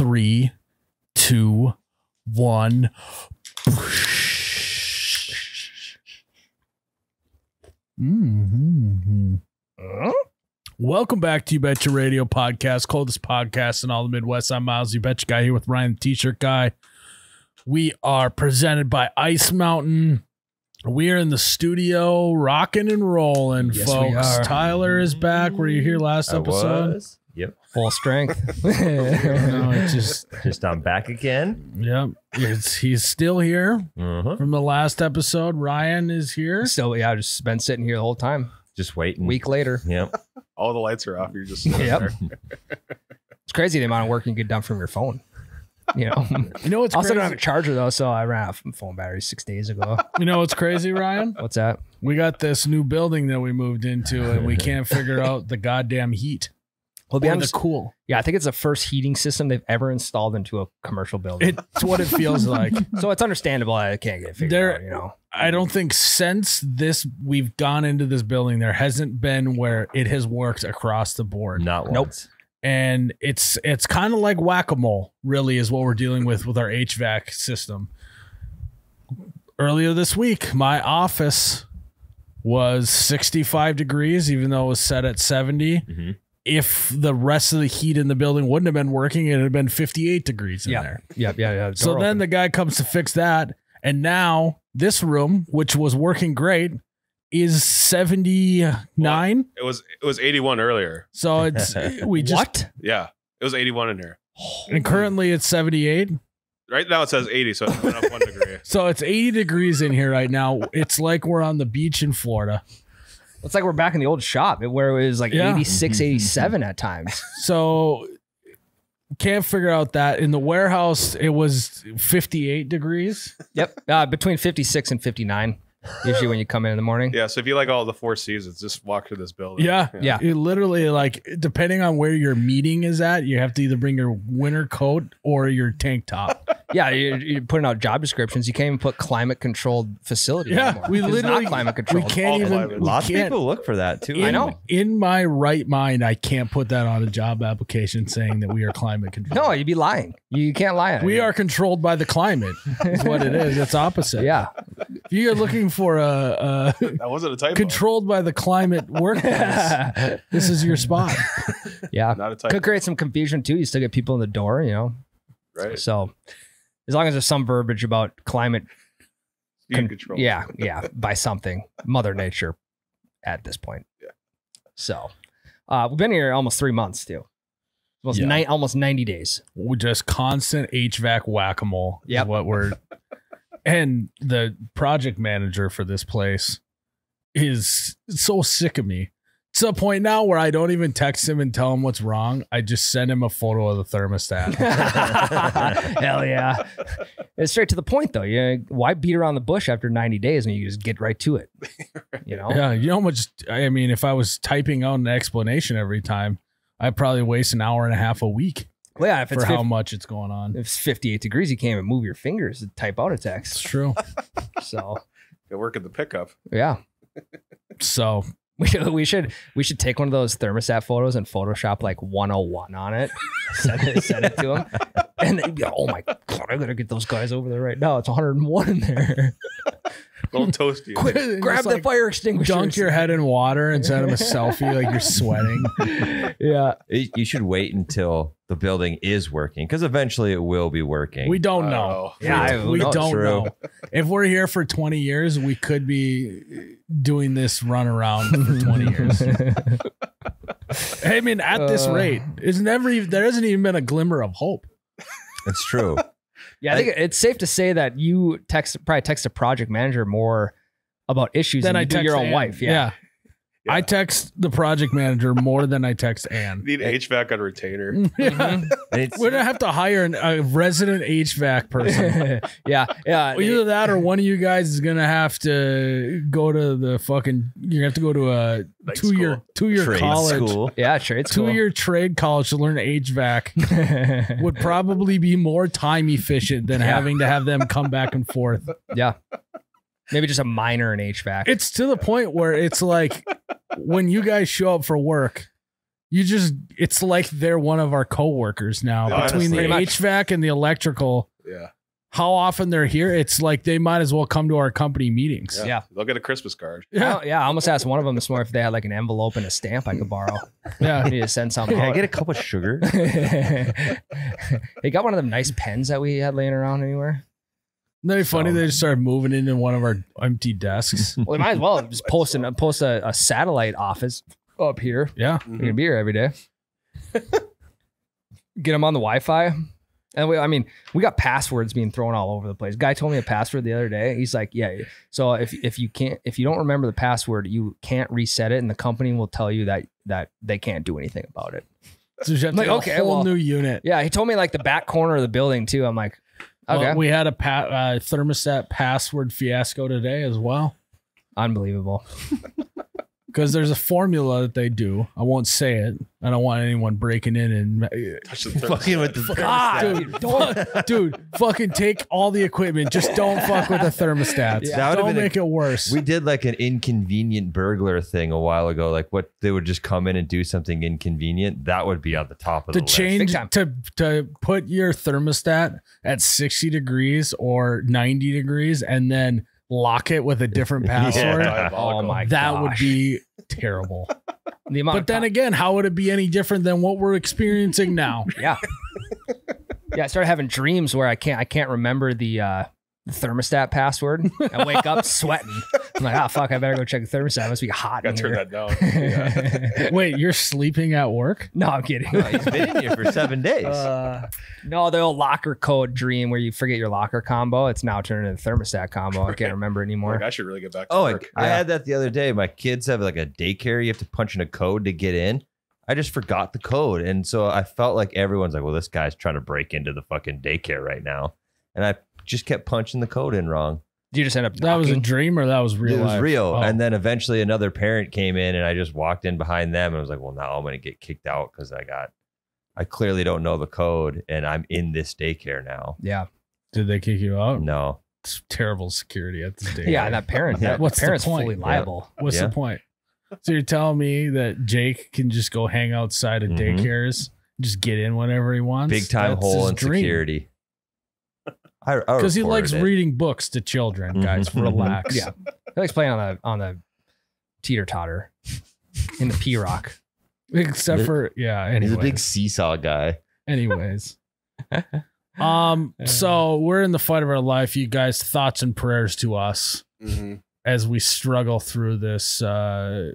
three, two, one. Mm-hmm. Welcome back to You Betcha Radio Podcast, coldest podcast in all the Midwest. I'm Myles, You Betcha Guy here with Ryan, the T-shirt guy. We are presented by Ice Mountain. We are in the studio, rocking and rolling, Yes, we folks. are. Tyler is back. Were you here last I episode? was. Yep. Full strength. No, it's just Just I'm back again. Yep. It's, he's still here Uh-huh. from the last episode. Ryan is here. Still, yeah, I've just been sitting here the whole time. Just waiting. Week later. Yep. All the lights are off. You're just sitting Yep. there. It's crazy the amount of work you can get done from your phone. You know. You know what's also don't have crazy? a charger though, so I ran out of phone batteries six days ago. You know what's crazy, Ryan? What's that? We got this new building that we moved into, and we can't figure out the goddamn heat Well, to be or the honest, cool. yeah, I think it's the first heating system they've ever installed into a commercial building. It's what it feels like. so it's understandable I can't get it figured There- out. You know. I don't think since this we've gone into this building, there hasn't been where it has worked across the board. Not Nope. and it's it's kind of like whack-a-mole really is what we're dealing with with our hvac system earlier this week my office was 65 degrees even though it was set at 70 Mhm. If the rest of the heat in the building wouldn't have been working it would have been 58 degrees in Yeah. there Yep. Yeah. Yeah. so then the guy comes to fix that and now this room which was working great is 79 It was it was 81 earlier. so it's we just what? Yeah, it was 81 in here. and currently it's 78 Right now it says 80, so it went up one degree. So it's 80 degrees in here right now. It's like we're on the beach in Florida. It's like we're back in the old shop where it was like Yeah. 86, 87 at times. So can't figure out that in the warehouse it was 58 degrees. Yep. Uh, between 56 and 59, usually when you come in in the morning. Yeah, so if you like all the four seasons, just walk through this building. Yeah. Yeah. It literally like depending on where your meeting is at, you have to either bring your winter coat or your tank top. Yeah, you're, you're putting out job descriptions. You can't even put climate controlled facility. Yeah, anymore. we 'Cause it's literally- not climate controlled. We can't even we Lots of can't- people look for that too. I know. In my right mind, I can't put that on a job application saying that we are climate controlled. No, you'd be lying. You can't lie. on We it. are controlled by the climate. Is what it is. It's opposite. Yeah. If you're looking for a, a That wasn't a typo. controlled by the climate workplace, this is your spot. yeah. Not a typo. Could create some confusion too. You still get people in the door, you know. Right. So as long as there's some verbiage about climate, con- control. yeah, yeah, by something, Mother Nature, at this point. Yeah. So uh, we've been here almost three months too. Almost Yeah. nine, almost ninety days. We're just constant HVAC whack a mole. Yep. Is what we're. And the project manager for this place is so sick of me. To the point now where I don't even text him and tell him what's wrong. I just send him a photo of the thermostat. Hell yeah. It's straight to the point though. You why beat around the bush after 90 days and you just get right to it? You know? yeah, you know how much? I mean, if I was typing out an explanation every time, I'd probably waste an hour and a half a week Well, yeah, if for it's, how much it's going on. if it's 58 degrees, you can't even move your fingers to type out a text. It's true. So, They work at the pickup. yeah. So We should, we should we should take one of those thermostat photos and Photoshop like 101 on it, send it, send it to them, and like, "Oh my god, I gotta get those guys over there right now. It's 101 in there. Little toasty. Quick, Just grab the like fire extinguisher. dunk your head in water and send him a selfie like you're sweating. yeah. You you should wait until the building is working because eventually it will be working. We don't I know. don't. Yeah, we, we don't true. know. If we're here for 20 years, we could be doing this run around for 20 years. I mean, at this Uh. rate, it's never even there hasn't even been a glimmer of hope. It's true. Yeah, I think it's safe to say that you text probably text a project manager more about issues Then than I you do your own wife. Yeah. Yeah. Yeah. I text the project manager more than I text Ann. Need HVAC on retainer. yeah. Mhm. It's, We're gonna have to hire an, a resident HVAC person. yeah, yeah. Well, Either that or one of you guys is gonna have to go to the fucking. You're gonna have to go to a Night two year two year trade college, school. yeah, trade school. two year trade college to learn HVAC would probably be more time efficient than Yeah. having to have them come back and forth. yeah. Maybe just a minor in HVAC. It's to the point where it's like when you guys show up for work, You just it's like they're one of our coworkers now. Honestly. Between the HVAC and the electrical, Yeah. how often they're here, it's like they might as well come to our company meetings. Yeah. Yeah. They'll get a Christmas card. Yeah. yeah, I almost asked one of them this morning if they had like an envelope and a stamp I could borrow. Yeah. I need to send something. Can I get a cup of sugar? they got one of them nice pens that we had laying around anywhere. Isn't that funny? They just started moving into one of our empty desks. Well, they might as well just post an, post a, a satellite office up here. yeah. You can be here every day. Get them on the Wi-Fi. And we, I mean, we got passwords being thrown all over the place. Guy told me a password the other day. He's like, "Yeah, so if if you can't if you don't remember the password, you can't reset it, and the company will tell you that that they can't do anything about it." So you have to Like, okay, a whole well- new unit. Yeah, he told me like the back corner of the building too. I'm like, okay, Well, we had a pa- uh, thermostat password fiasco today as well. unbelievable. Because there's a formula that they do. I won't say it. I don't want anyone breaking in and Touch the Fucking with the God, thermostat. Ah, dude, don't, dude, fucking take all the equipment. Just don't fuck with the thermostats. Yeah. That don't been a- make it worse. We did like an inconvenient burglar thing a while ago. Like what they would just come in and do something inconvenient. That would be on the top of to the list. change Big time. to to put your thermostat at 60 degrees or 90 degrees and then lock it with a different Yeah. password. Oh my That would be terrible. The amount but then again, how would it be any different than what we're experiencing now? yeah, yeah. I started having dreams where I can't I can't remember the uh, thermostat password. I wake up sweating. I'm like, oh fuck, I better go check the thermostat. It must be hot in Gotta turn here. that down. Yeah. Wait, you're sleeping at work? no, I'm kidding. Oh, he's been in here for seven days. Uh, no, the old locker code dream where you forget your locker combo. It's now turned into the thermostat combo. I can't remember anymore. Like, I should really get back to oh, I, work. I Yeah. had that the other day. My kids have like a daycare. You have to punch in a code to get in. I just forgot the code. And so I felt like everyone's like, well, this guy's trying to break into the fucking daycare right now. And I just kept punching the code in wrong. you just end up That was a dream or that was real? it was life? real. Oh. And then eventually another parent came in and I just walked in behind them and I was like, well, now I'm going to get kicked out because I got, I clearly don't know the code and I'm in this daycare now. yeah, Did they kick you out? No. It's terrible security at this day. yeah. And that parent, Yeah. that What's the parent's point? fully liable. What's Yeah. the point? So you're telling me that Jake can just go hang outside of Mhm. daycares, just get in whenever he wants? Big time That's hole his in dream. security. Because he likes reading. reading books to children, guys. Mhm. Relax. Yeah. He likes playing on the on the teeter totter in the P rock. Except for yeah. Anyways. He's a big seesaw guy. anyways. Um. So we're in the fight of our life. You guys, thoughts and prayers to us Mhm. as we struggle through this uh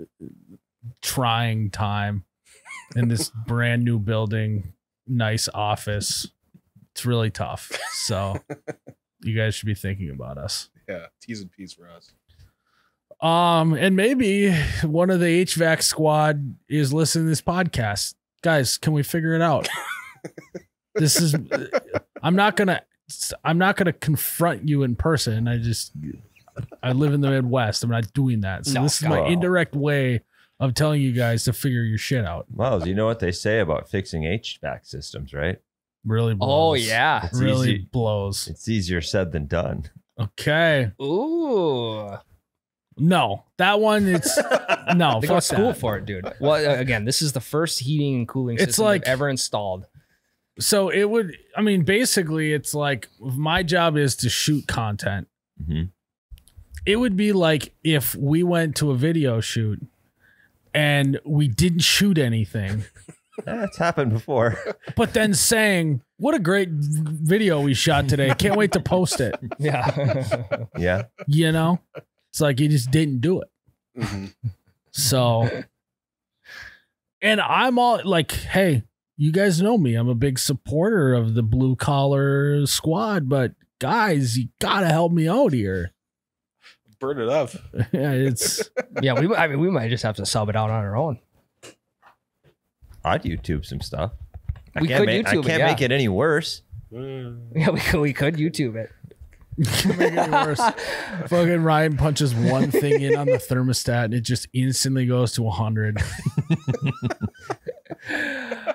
trying time in this brand new building, nice office. It's really tough. So you guys should be thinking about us. Yeah. T's and P's for us. Um, and maybe one of the HVAC squad is listening to this podcast. Guys, can we figure it out? this is I'm not gonna I'm not gonna confront you in person. I just I live in the Midwest. I'm not doing that. So No, this is my God. indirect way of telling you guys to figure your shit out. Myles, you know what they say about fixing HVAC systems, right? Really blows. Oh yeah. It's Really easy. blows. It's easier said than done. Okay. Ooh. No. That one it's no They go to fuck school that. for it, dude. Well, again, this is the first heating and cooling It's system like- they've ever installed. So it would I mean basically it's like my job is to shoot content. Mhm. It would be like if we went to a video shoot and we didn't shoot anything, That's happened before. but then saying, "What a great video we shot today. Can't wait to post it." Yeah. yeah. You know? It's like you just didn't do it. Mhm. So and I'm all like, "Hey, you guys know me. I'm a big supporter of the blue collar squad, but guys, you got to help me out here." Burn it up. yeah, it's yeah, we I mean we might just have to sub it out on our own. I'd YouTube some stuff. I We can't could make, I YouTube it, can't yeah. make it any worse. Yeah, we could we could YouTube it. make it worse. Fucking Ryan punches one thing in on the thermostat and it just instantly goes to 100.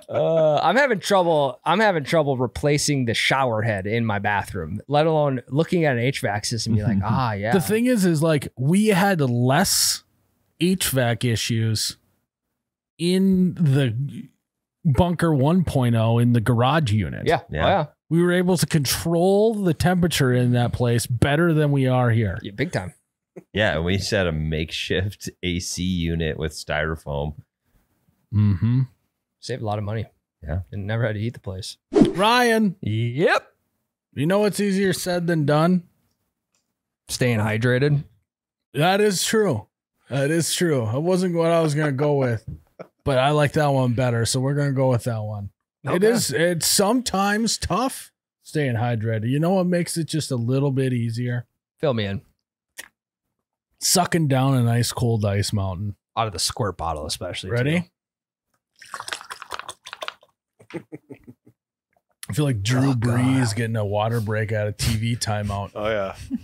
Uh, I'm having trouble. I'm having trouble replacing the shower head in my bathroom. Let alone looking at an HVAC system. You're like, ah, yeah. The thing is, is like we had less HVAC issues in the bunker 1.0 in the garage unit. Yeah. Yeah. Oh, yeah. We were able to control the temperature in that place better than we are here. Yeah, Big time. Yeah, we set a makeshift AC unit with styrofoam. Mm-hmm. Saved a lot of money. Yeah. And never had to heat the place. Ryan, Yep. you know what's easier said than done? Staying hydrated. That is true. That is true. It wasn't what I was gonna go with, but I like that one better. So we're gonna go with that one. It Okay. is. It's sometimes tough staying hydrated. You know what makes it just a little bit easier? Fill me in. Sucking down an ice cold ice mountain. Out of the squirt bottle, especially. Ready? I feel like Drew Oh, God. Brees getting a water break out of TV timeout. Oh yeah. You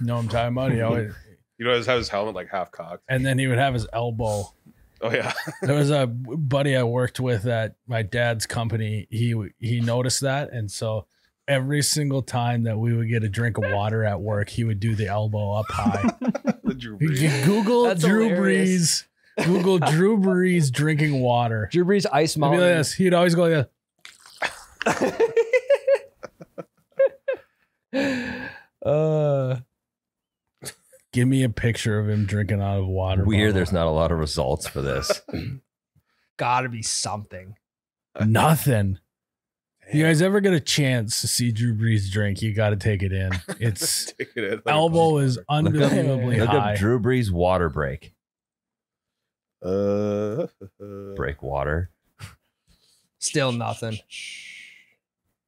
know what I'm talking about? You know, it- You know, he have his helmet like half cocked. and then he would have his elbow. Oh yeah. There was a buddy I worked with at my dad's company. He he noticed that, and so every single time that we would get a drink of water at work, he would do the elbow up high. the Drew You Brees. Google That's Drew hilarious. Brees. Google Drew Brees drinking water. Drew Brees ice It'd be mountain. like this. He'd always go like uh, Give me a picture of him drinking out of a water. Weird, bottle. there's not a lot of results for this. gotta be something. nothing. You guys ever get a chance to see Drew Brees drink? You got to take it in. It's Take it in like elbow is unbelievably Look high. up Drew Brees water break. Uh, Break water. Still nothing.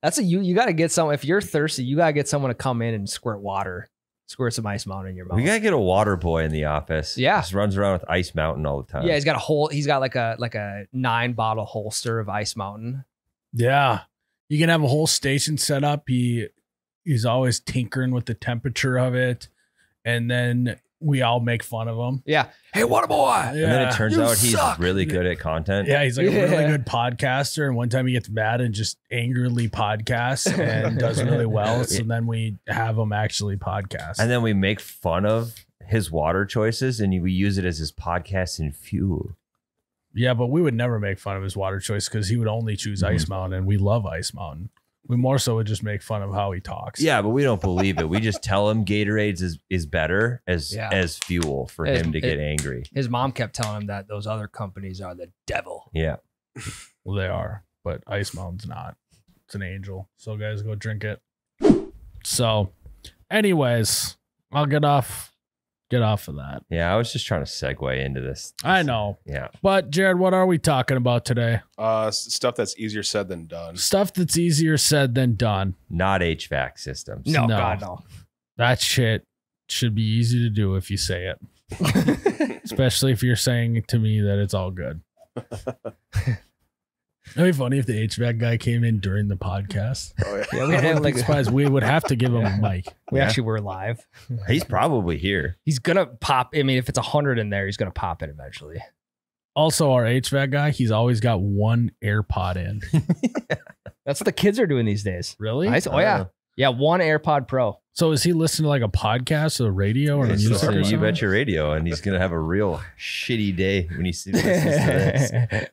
That's a you. You got to get some. If you're thirsty, you got to get someone to come in and squirt water, squirt some ice mountain in your mouth. We gotta get a water boy in the office. Yeah. Just runs around with Ice Mountain all the time. yeah, he's got a whole. He's got like a like a nine bottle holster of ice mountain. Yeah. You can have a whole station set up. He he's always tinkering with the temperature of it. And then we all make fun of him. Yeah. Hey, what a boy. Yeah. And then it turns You out he's suck. really good at content. yeah, he's like a Yeah. really good podcaster. And one time he gets mad and just angrily podcasts and does really well. So then we have him actually podcast. And then we make fun of his water choices and we use it as his podcasting fuel. yeah, but we would never make fun of his water choice because he would only choose Ice Mm-hmm. Mountain. And we love Ice Mountain. We more so would just make fun of how he talks. Yeah, but we don't believe it. We just tell him Gatorades is, is better as Yeah. as fuel for him to get it- angry. His mom kept telling him that those other companies are the devil. Yeah. Well, they are, but Ice Mountain's not. It's an angel. So, guys, go drink it. So, anyways, I'll get off. Get off of that. Yeah, I was just trying to segue into this. I know, Yeah. but Jared, what are we talking about today? uh, s- stuff that's easier said than done. Stuff that's easier said than done. Not HVAC systems. No, No. God, no. That shit should be easy to do if you say it, especially if you're saying to me that it's all good. It'd be funny if the HVAC guy came in during the podcast. Oh yeah. Yeah, I we, had, wouldn't be like, surprised. We would have to give him a mic. we Yeah. actually were live. He's probably here. He's gonna pop. I mean, if it's a hundred in there, he's gonna pop it eventually. Also, our HVAC guy, he's always got one AirPod in. That's what the kids are doing these days. Really? Nice. Oh yeah, Uh, yeah. One AirPod Pro. So is he listening to like a podcast or the radio or He's music listening or to You something? Bet Your Radio, and he's gonna have a real shitty day when he sees listens to this.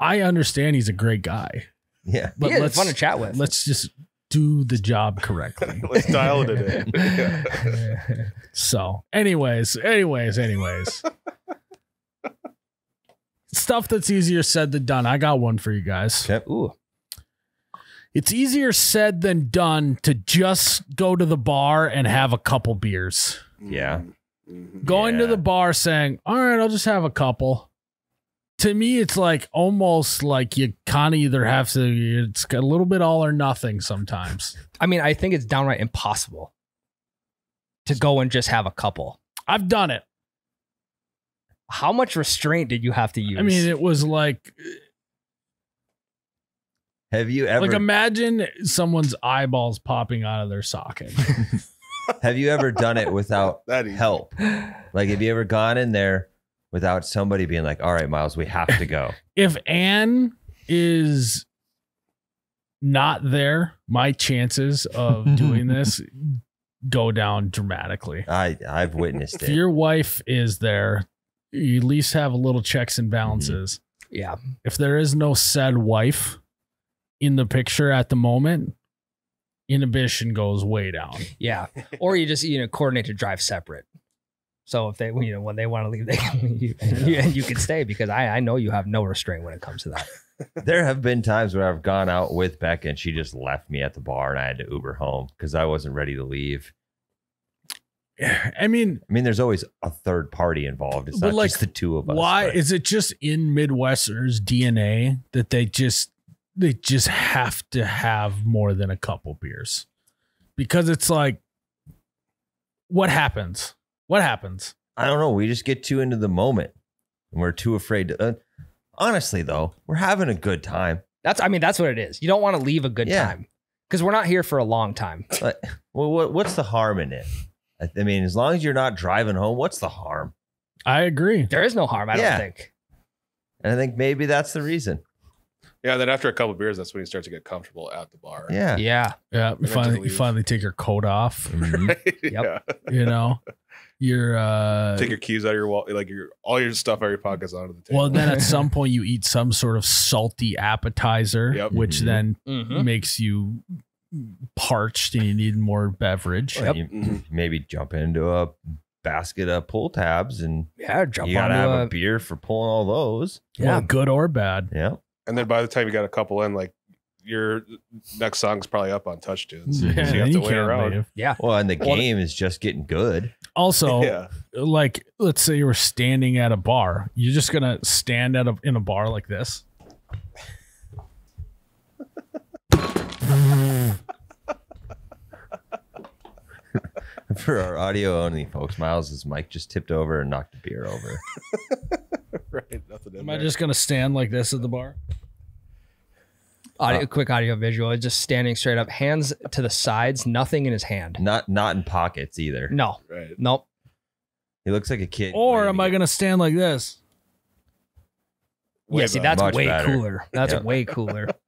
I understand he's a great guy, Yeah. but yeah, let's fun to chat with. let's just do the job correctly. Let's dial it in. so, anyways, anyways, anyways. Stuff that's easier said than done. I got one for you guys. Okay. Ooh, It's easier said than done to just go to the bar and have a couple beers. Yeah. Mhm. Going to the bar saying, All right, I'll just have a couple. To me, it's like almost like you kind of either have to, it's a little bit all or nothing sometimes. I mean, I think it's downright impossible to go and just have a couple. I've done it. How much restraint did you have to use? I mean, it was like, Have you ever like imagine someone's eyeballs popping out of their socket. have you ever done it without That help? Like have you ever gone in there without somebody being like, "All right, Myles, we have to go." if Anne is not there, my chances of doing this go down dramatically. I I've witnessed it. If it. your wife is there, you at least have a little checks and mm-hmm. balances. Yeah. If there is no said wife in the picture at the moment, inhibition goes way down. Yeah. Or you just, you know, coordinate to drive separate. So if they, you know, when they want to leave, they can leave and you, and you can stay because I, I know you have no restraint when it comes to that. There have been times where I've gone out with Becca and she just left me at the bar and I had to Uber home because I wasn't ready to leave. I mean, I mean, there's always a third party involved. It's But, not like, just the two of us. why but- is it just in Midwesterners' DNA that they just they just have to have more than a couple beers? Because it's like what happens? What happens? I don't know. We just get too into the moment and we're too afraid to. Uh, honestly, though, we're having a good time. That's, I mean, that's what it is. You don't want to leave a good Yeah. time because we're not here for a long time. But well, what, what's the harm in it? I, I mean, as long as you're not driving home, what's the harm? I agree. There is no harm, I Yeah. don't think. And I think maybe that's the reason. Yeah, then after a couple beers, that's when you start to get comfortable at the bar. Yeah. Yeah. Yeah, you finally you finally take your coat off. Mhm. yeah. You know, you're uh Take your keys out of your wallet, like your all your stuff out of your pockets onto the table. well. Then at some point you eat some sort of salty appetizer, Yep. which Mhm. then Mhm. makes you parched and you need more beverage. Yep. You maybe jump into a basket of pull tabs and Yeah. Jump you gotta have a, a, beer for pulling all those. Well, Yeah. good or bad. Yeah. and then by the time you got a couple in, like your next song's probably up on TouchTunes. Yeah, so you have then to wait around. leave. yeah. Well, and the Well, game is just getting good. Also, Yeah. like let's say you were standing at a bar, you're just gonna stand at a in a bar like this. For our audio only folks, Myles' mic just tipped over and knocked a beer over. right. Nothing in Am I just gonna stand like this at the bar? Audio, quick audio visual. Just standing straight up, hands to the sides, nothing in his hand. Not not in pockets either. No. right. Nope. He looks like a kid. Or am I gonna stand like this? Way yeah, see, that's Much way better. cooler. That's Yeah. way cooler.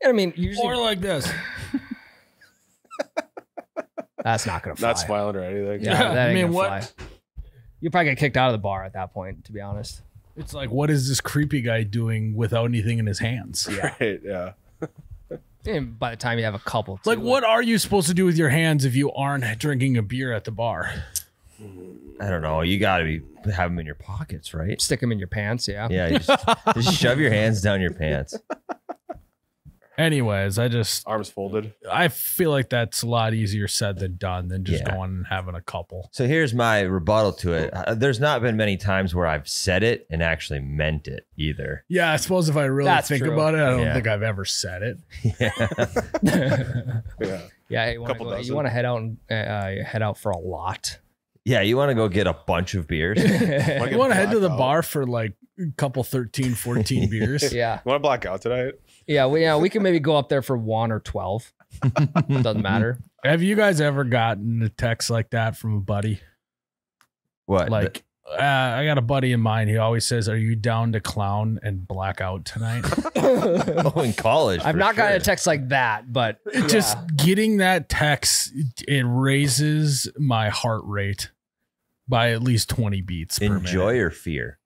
And I mean, usually Or like this? that's not gonna fly. Not smiling or anything. Yeah, Yeah, that I ain't mean, gonna what- fly. You probably get kicked out of the bar at that point. To be honest. It's like, what is this creepy guy doing without anything in his hands? Yeah. Right. Yeah. And by the time you have a couple, Like, too, what are you supposed to do with your hands if you aren't drinking a beer at the bar? I don't know. You got to be have them in your pockets, right? Stick them in your pants. Yeah. Yeah. You just, just shove your hands down your pants. Anyways, I just Arms folded. I feel like that's a lot easier said than done than just Yeah. going and having a couple. So here's my rebuttal to it. Uh, there's not been many times where I've said it and actually meant it either. Yeah, I suppose if I really That's think true. about it, I don't Yeah. think I've ever said it. Yeah. Yeah. Yeah, you want to Couple you dozen. want to head out and uh, head out for a lot. Yeah. You want to go get a bunch of beers? yeah, You want to head to the blackout. bar for like a couple 13, 14 beers. yeah, You want to black out tonight? yeah. We yeah we can maybe go up there for one or twelve. Doesn't matter. Have you guys ever gotten a text like that from a buddy? What? Like, uh, I got a buddy in mind. He always says, "Are you down to clown and blackout tonight?" oh, in college. I've for not gotten a text like that, but It Just getting that text, it raises my heart rate by at least twenty beats. Per enjoy minute. or fear.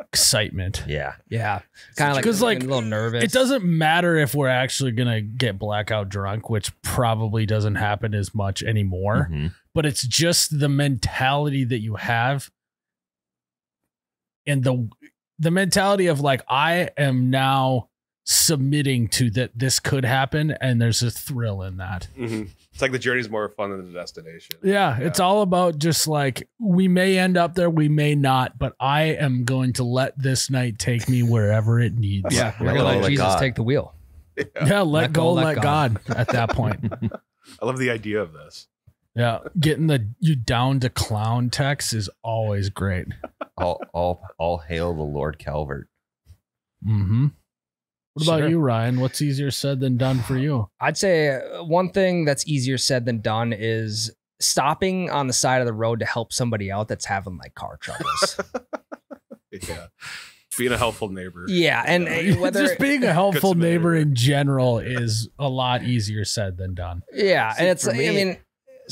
excitement. Yeah. yeah, kind of like 'Cause, like, a little nervous. It doesn't matter if we're actually gonna get blackout drunk, which probably doesn't happen as much anymore. Mhm. But it's just the mentality that you have, and the the mentality of like I am now submitting to that this could happen, and there's a thrill in that. hmm It's like the journey's more fun than the destination. Yeah, it's all about just like we may end up there, we may not, but I am going to let this night take me wherever it needs. Yeah, we're Let gonna let let Jesus God. take the wheel. Yeah, let, Let go, go, let, let God. at that point. I love the idea of this. Yeah, getting the you down to clown text is always great. All, all, all hail the Lord Calvert. Mm-hmm. What about Sure. you, Ryan? What's easier said than done for you? I'd say uh, one thing that's easier said than done is stopping on the side of the road to help somebody out that's having like car troubles. Yeah. Being a helpful neighbor. yeah, and uh, whether Just being a helpful neighbor in general is a lot easier said than done. yeah, See, and it's for I mean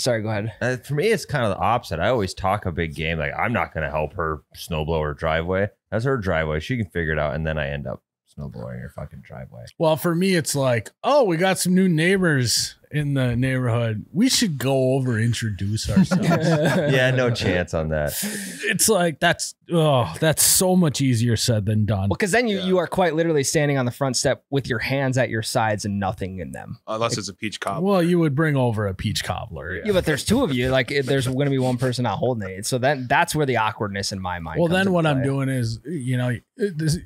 Sorry, go ahead. Uh, for me, it's kind of the opposite. I always talk a big game. Like, I'm not going to help her snowblow her driveway. That's her driveway. She can figure it out. And then I end up snowblowing her fucking driveway. Well, for me, it's like, oh, we got some new neighbors in the neighborhood. We should go over introduce ourselves. yeah, no chance on that. it's like that's oh, that's so much easier said than done. Well, because then you Yeah. you are quite literally standing on the front step with your hands at your sides and nothing in them. Unless it's a peach cobbler. Well, you would bring over a peach cobbler. Yeah, but there's two of you. Like there's going to be one person not holding it. So then that's where the awkwardness in my mind. Well, comes then into what I'm doing is, you know, it- this,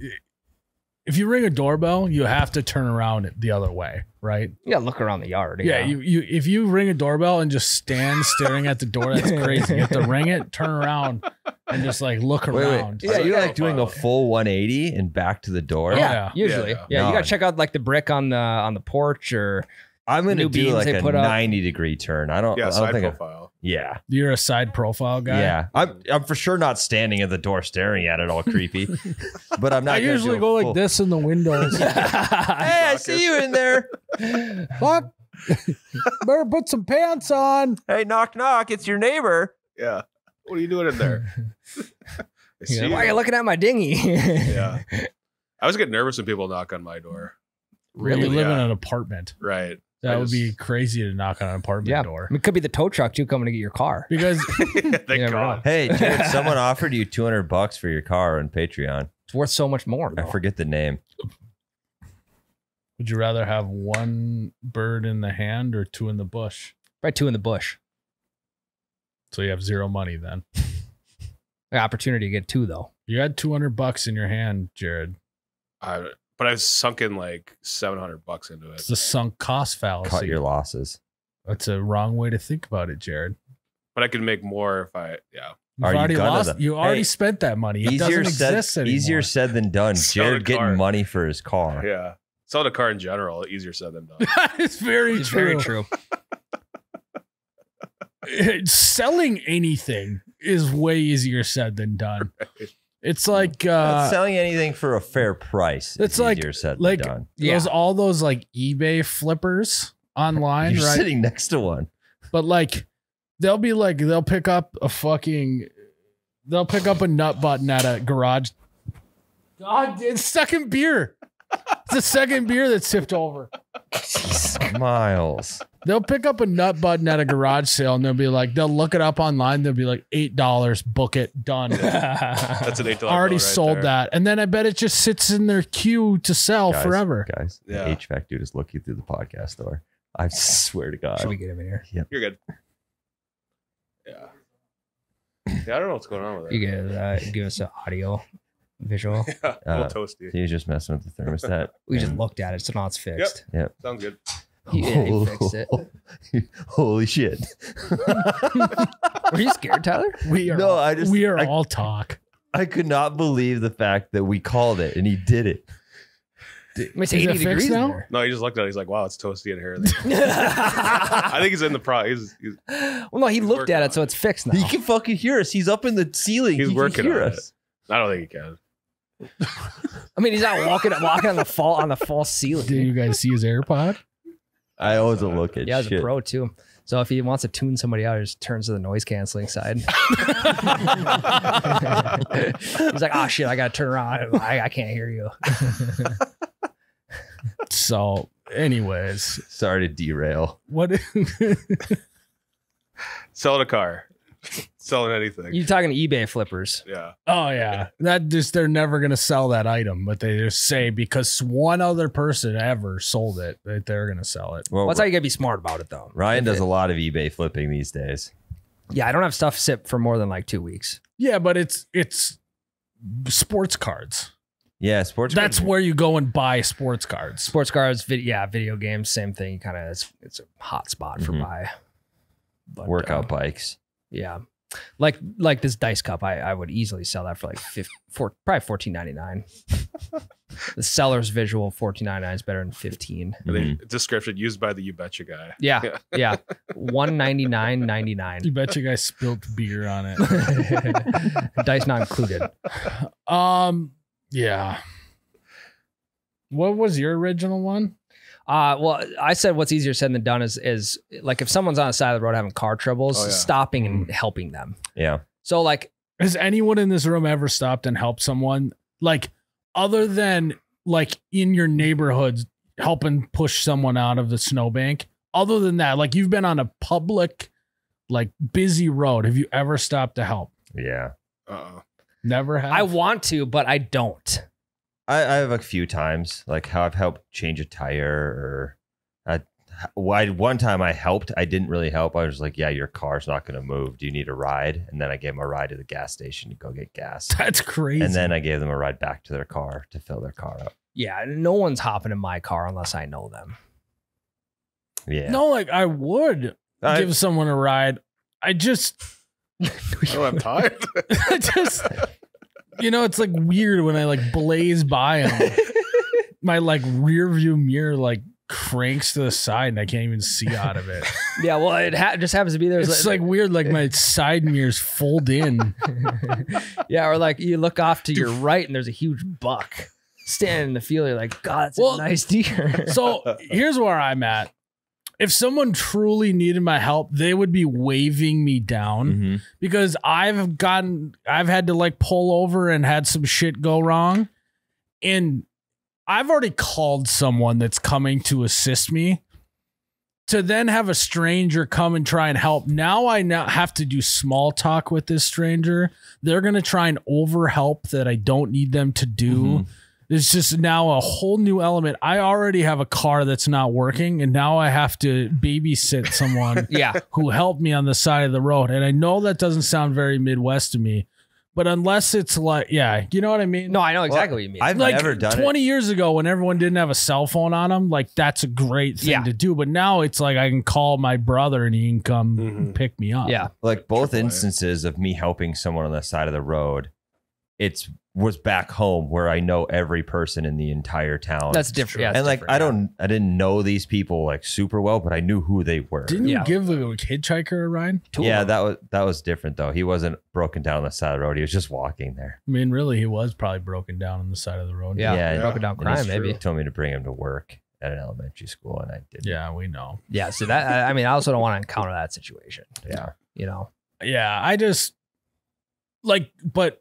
if you ring a doorbell, you have to turn around the other way, right? you gotta look around the yard. Yeah, you, you if you ring a doorbell and just stand staring at the door, that's crazy. You have to ring it, turn around, and just like look Wait, wait. around. Yeah, you're like doing a uh, full 180 and back to the door. yeah, yeah. usually. Yeah, Yeah, yeah. you gotta check out like the brick on the on the porch or I'm going to New do beams like they a put up. 90 degree turn. I don't, yeah, I don't side think. I- profile. yeah. You're a side profile guy. Yeah. I'm, mm. I'm for sure not standing at the door staring at it all creepy, but I'm not. I gonna usually do a go like this in the windows. Hey, I see you in there. Fuck. Better put some pants on. Hey, knock, knock. It's your neighbor. Yeah. What are you doing in there? I see Why are you looking at my dinghy? Yeah. I always get nervous when people knock on my door. Really? You Really? live in Yeah. an apartment. Right. That I would be crazy to knock on an apartment yeah, door. it could be the tow truck too coming to get your car. Because Thank never God. Hey, Jared, someone offered you 200 bucks for your car on Patreon. It's worth so much more. I forget the name. would you rather have one bird in the hand or two in the bush? Probably two in the bush. So you have zero money then. The opportunity to get two though. You had 200 bucks in your hand, Jared. I, but I've sunk in like 700 bucks into it. It's the sunk cost fallacy. Cut your losses. That's a wrong way to think about it, Jared. But I could make more if I, yeah. You've Are already gonna, lost. though? You already Hey, spent that money. It Easier doesn't said, exist anymore. easier said than done. Sell Jared getting car. money for his car. Yeah. Sell a car in general, easier said than done. that is very It's true. very true. Selling anything is way easier said than done. It's like uh, selling anything for a fair price. It's like- easier said like- than done. Yeah. those all those like eBay flippers online, You're right? sitting next to one. but like they'll be like they'll pick up a fucking they'll pick up a nut button at a garage. God, it's second beer. It's the second beer that's tipped over. Myles. They'll pick up a nut button at a garage sale and they'll be like, they'll look it up online. They'll be like, eight dollars, book it, done. That's an $8 bill Already right sold there. that, and then I bet it just sits in their queue to sell Guys, forever. Guys, Yeah. the HVAC dude is looking through the podcast door. I swear to God. Should we get him in here? You're good. Yeah. Yeah, I don't know what's going on with it. You could uh, give us an audio, visual. Yeah, a little Uh, toasty. He was just messing with the thermostat. We just looked at it, so now it's fixed. Yeah. Sounds good. Yeah, he fixed it. Holy shit. Were you scared, Tyler? We are, No, I just- we are I- all talk. I could not believe the fact that we called it and he did it. I mean, it's Is it 80 degrees now? there. No, he just looked at it. He's like, wow, it's toasty in here. I think he's in the pro. He's, he's, well, no, he looked at on it, so it's fixed now. He can fucking hear us. He's up in the ceiling. He's he working can hear on us. I don't think he can. I mean, he's not walking walking on the fall on the false ceiling. Did you guys see his AirPod? I always look at Yeah, he's shit. a pro too. So if he wants to tune somebody out, he just turns to the noise canceling side. he's like, "Oh shit, I gotta turn around. I, I can't hear you." So, anyways, Sorry to derail. what? Selling a car. Selling anything. You're talking eBay flippers. yeah. oh yeah, that just they're never gonna sell that item, but they just say because one other person ever sold it that they're gonna sell it. Well, Well, that's how you gotta be smart about it, though. Ryan If does it- a lot of eBay flipping these days. Yeah, I don't have stuff sit for more than like two weeks. Yeah, but it's it's sports cards. Yeah, sports. That's cards- where you go and buy sports cards. Sports cards, vid- yeah, video games, same thing. Kind of, it's, it's a hot spot for Mhm. buy. But, workout uh, bikes. Yeah, like like this dice cup, I, I would easily sell that for like 50, four, probably fourteen ninety nine. the seller's visual fourteen ninety nine is better than fifteen. And Mhm. Description used by the You Betcha guy. Yeah, Yeah. yeah, one ninety nine ninety nine. You bet you guys spilled beer on it. dice not included. Um, yeah. What was your original one? Uh, well, I said what's easier said than done is is like if someone's on the side of the road having car troubles, Oh, yeah. stopping and helping them. Yeah. So like, Has anyone in this room ever stopped and helped someone like other than like in your neighborhood helping push someone out of the snowbank? Other than that, like you've been on a public, like busy road. Have you ever stopped to help? Yeah. Uh-uh. Never have. I want to, but I don't. I, I have a few times, like how I've helped change a tire or I, why one time I helped, I didn't really help. I was like, yeah, your car's not going to move. Do you need a ride? And then I gave them a ride to the gas station to go get gas. That's crazy. and then I gave them a ride back to their car to fill their car up. Yeah, no one's hopping in my car unless I know them. Yeah. no, like I would I- give someone a ride. I just, I'm tired. I just, you know, it's like weird when I like blaze by them. My like rear view mirror like cranks to the side and I can't even see out of it. yeah, well, it ha- just happens to be there. It's like weird, like my side mirrors fold in. yeah, or like you look off to your right and there's a huge buck standing in the field. You're like, God, it's Well, a nice deer. So here's where I'm at. If someone truly needed my help, they would be waving me down Mhm. because I've gotten, I've had to like pull over and had some shit go wrong. And I've already called someone that's coming to assist me to then have a stranger come and try and help. Now I now have to do small talk with this stranger. They're going to try and over help that I don't need them to do. Mhm. It's just now a whole new element. I already have a car that's not working, and now I have to babysit someone yeah, who helped me on the side of the road. And I know that doesn't sound very Midwest to me, but unless it's like, yeah, you know what I mean? no, I know exactly what you mean. I've like never done 20 it. years ago when everyone didn't have a cell phone on them, like that's a great thing Yeah. to do. But now it's like I can call my brother and he can come Mhm. pick me up. yeah, Like both Triple A. instances of me helping someone on the side of the road, it's was back home where I know every person in the entire town. that's different. Yeah, and like different, I don't, I didn't know these people like super well, but I knew who they were. Didn't you Yeah. give the hitchhiker a ride? Two yeah, them. that was that was different though. He wasn't broken down on the side of the road. He was just walking there. I mean, really, he was probably broken down on the side of the road. Yeah, Yeah, broken down crime, maybe. He told me to bring him to work at an elementary school, and I did. Yeah, we know. Yeah, so that I I mean, I also don't want to encounter that situation. yeah. You know, Yeah, I just like, but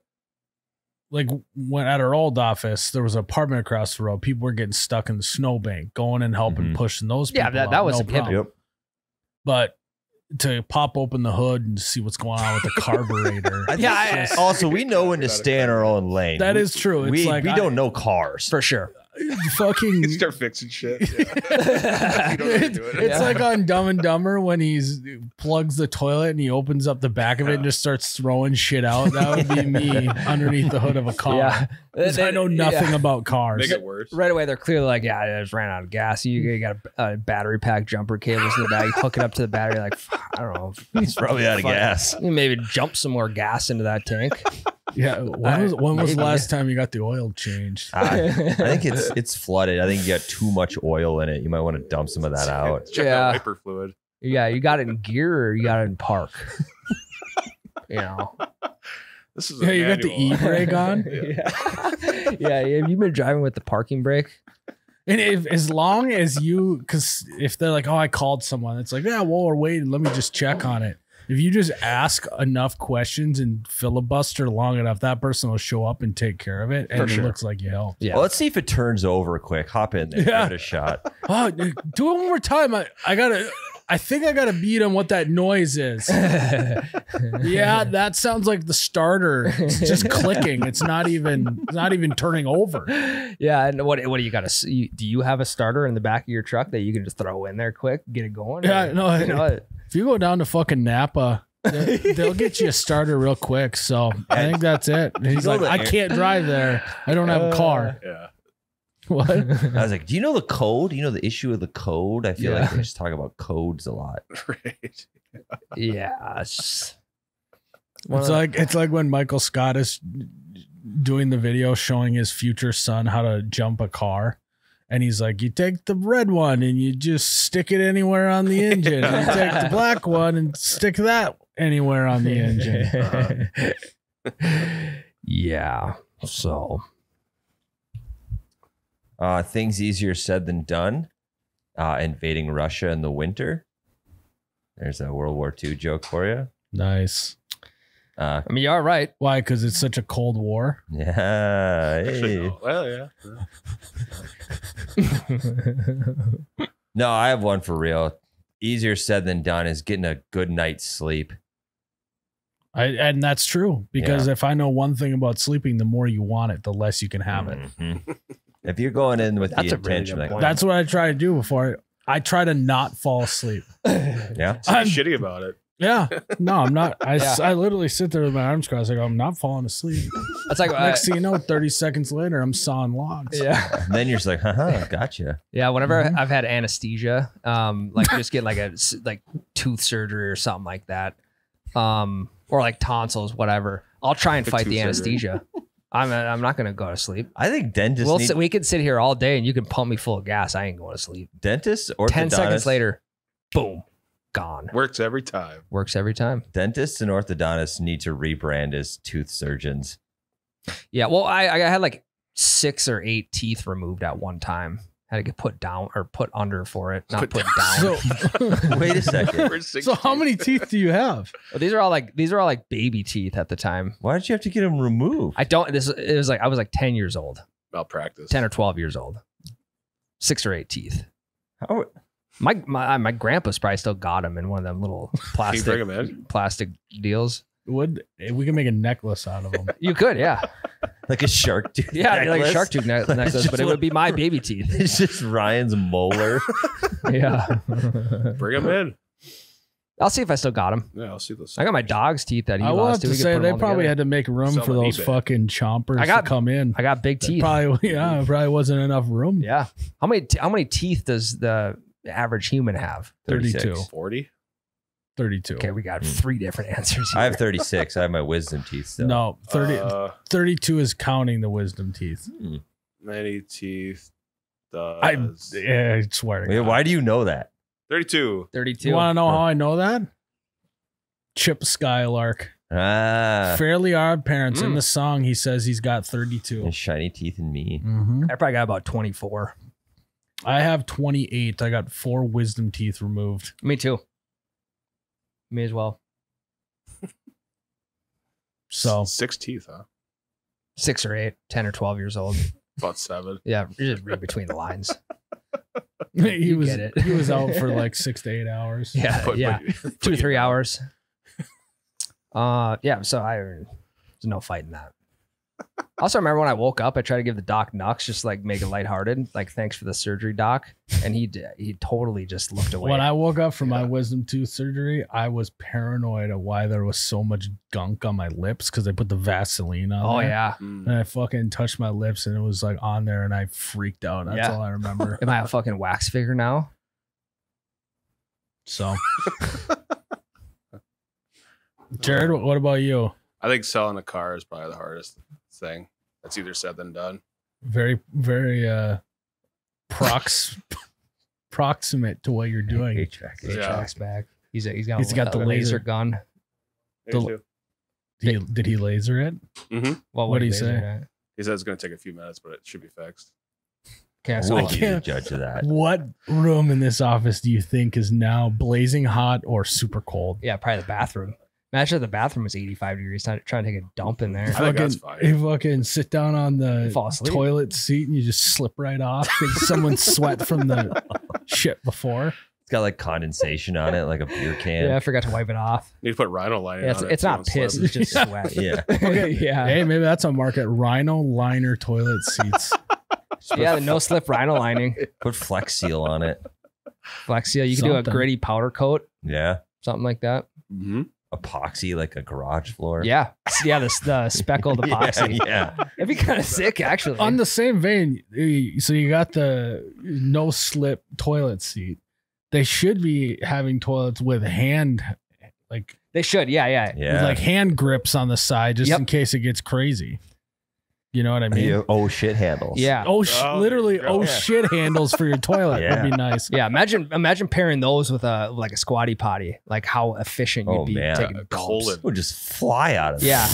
like when at our old office, there was an apartment across the road. People were getting stuck in the snowbank, going and helping Mhm. pushing those. People Yeah, that- out, that was no inhibiting. problem. But to pop open the hood and see what's going on with the carburetor, Yeah, I- just- Also, we know when to stay in our own lane. that We- is true. It's we like we don't know cars. for sure. Fucking. You start fixing shit. Yeah. you don't know how to do it. It's Yeah. like on Dumb and Dumber when he's plugs the toilet and he opens up the back of it and just starts throwing shit out. That would be me underneath the hood of a car. Yeah, 'Cause I know nothing Yeah. about cars. Make it worse. Right away, they're clearly like, "Yeah, I just ran out of gas. You, you got a, a battery pack, jumper cables in the back. You hook it up to the battery. Like, I don't know. He's probably out of gas. Maybe jump some more gas into that tank. Yeah. When was, when was the last time you got the oil changed? I, I think it's it's flooded. I think you got too much oil in it. You might want to dump some of that out. Check Yeah. out wiper fluid. yeah, you got it in gear or you got it in park. you know. This is Yeah, you got the e-brake on? Yeah. yeah. Have you been driving with the parking brake? And if as long as you, because if they're like, oh, I called someone, it's like, yeah, well, we're waiting. Let me just check on it. If you just ask enough questions and filibuster long enough, that person will show up and take care of it. And For it looks like you helped. Yeah. Well, let's see if it turns over quick. Hop in there. Yeah. Give it a shot. Oh, do it one more time. I, I gotta, I think I gotta beat on what that noise is. Yeah, that sounds like the starter. It's just clicking. It's not even, it's not even turning over. yeah. And what what do you got to you, do you have a starter in the back of your truck that you can just throw in there quick, get it going? Yeah, Or- no, you know, If you go down to fucking Napa, they- they'll get you a starter real quick. So I think that's it. And he's like, I can't drive there. I don't have a uh, car. Yeah. What? I was like, "Do you know the code? You know the issue of the code? I feel like Yeah. they just talk about codes a lot." Right. yeah. It's, just- one It's of the- like it's like when Michael Scott is doing the video showing his future son how to jump a car. And he's like, you take the red one and you just stick it anywhere on the engine. And you take the black one and stick that anywhere on the engine. yeah. So Uh, things easier said than done. uh, invading Russia in the winter. There's a World War II joke for you. Nice. Uh, I mean, you're all right. Why? Because it's such a cold war. yeah. Hey. no. Well, yeah. No, I have one for real. Easier said than done is getting a good night's sleep. I, and that's true because if I know one thing about sleeping, the more you want it, the less you can have it. Mhm. if you're going in with That's the a really intention, like. That's what I try to do before I, I try to not fall asleep. yeah, So I'm- shitty about it. Yeah, no, I'm not. I, s- Yeah. I literally sit there with my arms crossed. I go, I'm not falling asleep. That's like uh, Next thing you know, 30 seconds later, I'm sawing logs. yeah. and then you're just like, haha, gotcha. Yeah, whenever Mhm. I've had anesthesia, um, like just get like a like tooth surgery or something like that, um, or like tonsils, whatever. I'll try and Like fight the surgery. anesthesia. I'm I'm not gonna go to sleep. I think dentists, We'll need, sit, we could sit here all day and you can pump me full of gas. I ain't going to sleep. dentists, or Ten seconds later, boom, gone. Works every time. Works every time. dentists and orthodontists need to rebrand as tooth surgeons. Yeah. Well, I I had like six or eight teeth removed at one time. Had to get put down or put under for it, not Put put, down. So, Wait a second. So how many teeth do you have? But these are all like these are all like baby teeth at the time. Why did you have to get them removed? I don't. This it was like I was like ten years old, malpractice? ten or twelve years old, six or eight teeth. How, My my my grandpa's probably still got them in one of them little plastic bring 'em plastic deals. Would eh, we can make a necklace out of them? You could, yeah, like a shark tooth? yeah, like a shark tooth ne- Like necklace, but it would be my baby teeth. It's just Ryan's molar. Yeah, Bring them in. I'll see if I still got them. Yeah, I'll see this. I got my dog's teeth that he I will lost. have to We say they probably together. had to make room Sell for those eBay. fucking chompers I got- to come in. I got big There teeth. Probably, yeah, probably wasn't enough room. Yeah. How many t- how many teeth does the average human have? 32. 40? 32. Okay, we got Hmm. three different answers. Here. I have 36. I have my wisdom teeth still. No, 30, Uh, 32 is counting the wisdom teeth. Hmm. many teeth I, does. yeah, I swear to Wait, God. why do you know that? 32. 32. You want to know how I know that? Chip Skylark. Ah, Fairly Odd Parents. In Mm. the song, he says he's got 32. and shiny teeth in me. hmm I probably got about 24. I have 28. I got four wisdom teeth removed. Me too. Me as well. So Six teeth, huh? Six or eight, 10 or 12 years old. About seven. Yeah, you just read between the lines. he was it. he was out for like six to eight hours. Yeah, Put- yeah. put- Two put to three you- hours. Uh, yeah. So I there's no fighting that. Also, I remember when I woke up, I tried to give the doc nux, just like make it lighthearted, like thanks for the surgery, doc, and he he totally just looked away. When I woke up from my wisdom tooth surgery, I was paranoid of why there was so much gunk on my lips because they put the Vaseline on. oh there. yeah, Mm. And I fucking touched my lips and it was like on there and I freaked out. That's Yeah. all I remember. am I a fucking wax figure now? So, Jared, what about you? I think selling a car is probably the hardest thing. That's either said than done. Very, very uh prox proximate to what you're doing. HVAC. He Yeah. tracks back. He's he's got He's a, got the laser laser. gun. The- Did he, did he laser it? Mm-hmm. What What'd he laser say? at? He said it's going to take a few minutes, but it should be fixed. Okay, I so will I can't- judge of that. What room in this office do you think is now blazing hot or super cold? yeah, probably the bathroom. Imagine if the bathroom was 85 degrees. Trying trying to take a dump in there. I think that's fine. You fucking sit down on the toilet seat and you just slip right off because someone sweat from the shit before. It's got like condensation on it, like a beer can. Yeah, I forgot to wipe it off. Need to put rhino liner. Yeah, it's, on it. it's not piss. slip. It's just Yeah. sweat. Yeah. Okay, yeah. Hey, maybe that's a market. Rhino liner toilet seats. Yeah, the no slip rhino lining. Put Flex Seal on it. Flex seal. You can do a gritty powder coat, Yeah. something like that. Mhm. Epoxy, like a garage floor. Yeah. Yeah, the, the speckled epoxy. Yeah. yeah. It'd be kind of sick, actually. On the same vein, so you got the no slip toilet seat. They should be having toilets with hand, like they should. Yeah, yeah. Yeah. with like hand grips on the side, just Yep. in case it gets crazy. You know what I mean? Yeah, oh shit handles. Yeah. Oh, sh- Oh, literally, oh go. shit handles for your toilet. Yeah. That'd be nice. Yeah, imagine imagine pairing those with a like a squatty potty, like how efficient you'd Oh, be man. taking A dumps. colon. Would just fly out of it. Yeah,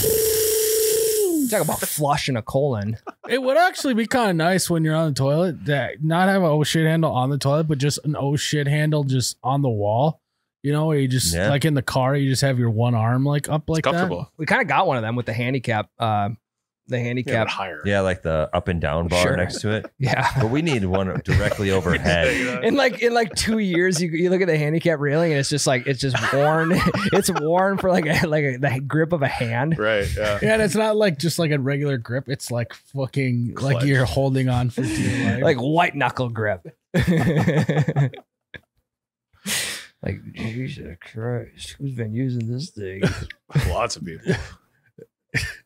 Talk about flushing a colon. It would actually be kind of nice when you're on the toilet that not have an oh shit handle on the toilet, but just an oh shit handle just on the wall. You know, where you just Yeah. like in the car, you just have your one arm like up It's like that. comfortable. We kind of got one of them with the handicap. Uh, the handicap. but higher. Yeah, like the up and down bar Sure. next to it. Yeah. But we need one directly overhead. In like in like two years, you, you look at the handicap railing and it's just like it's just worn. it's worn for like a like a, the grip of a hand. Right. Yeah. Yeah, and it's not like just like a regular grip. It's like fucking like you're holding on for dear life. like white knuckle grip. like Jesus Christ, who's been using this thing? Lots of people.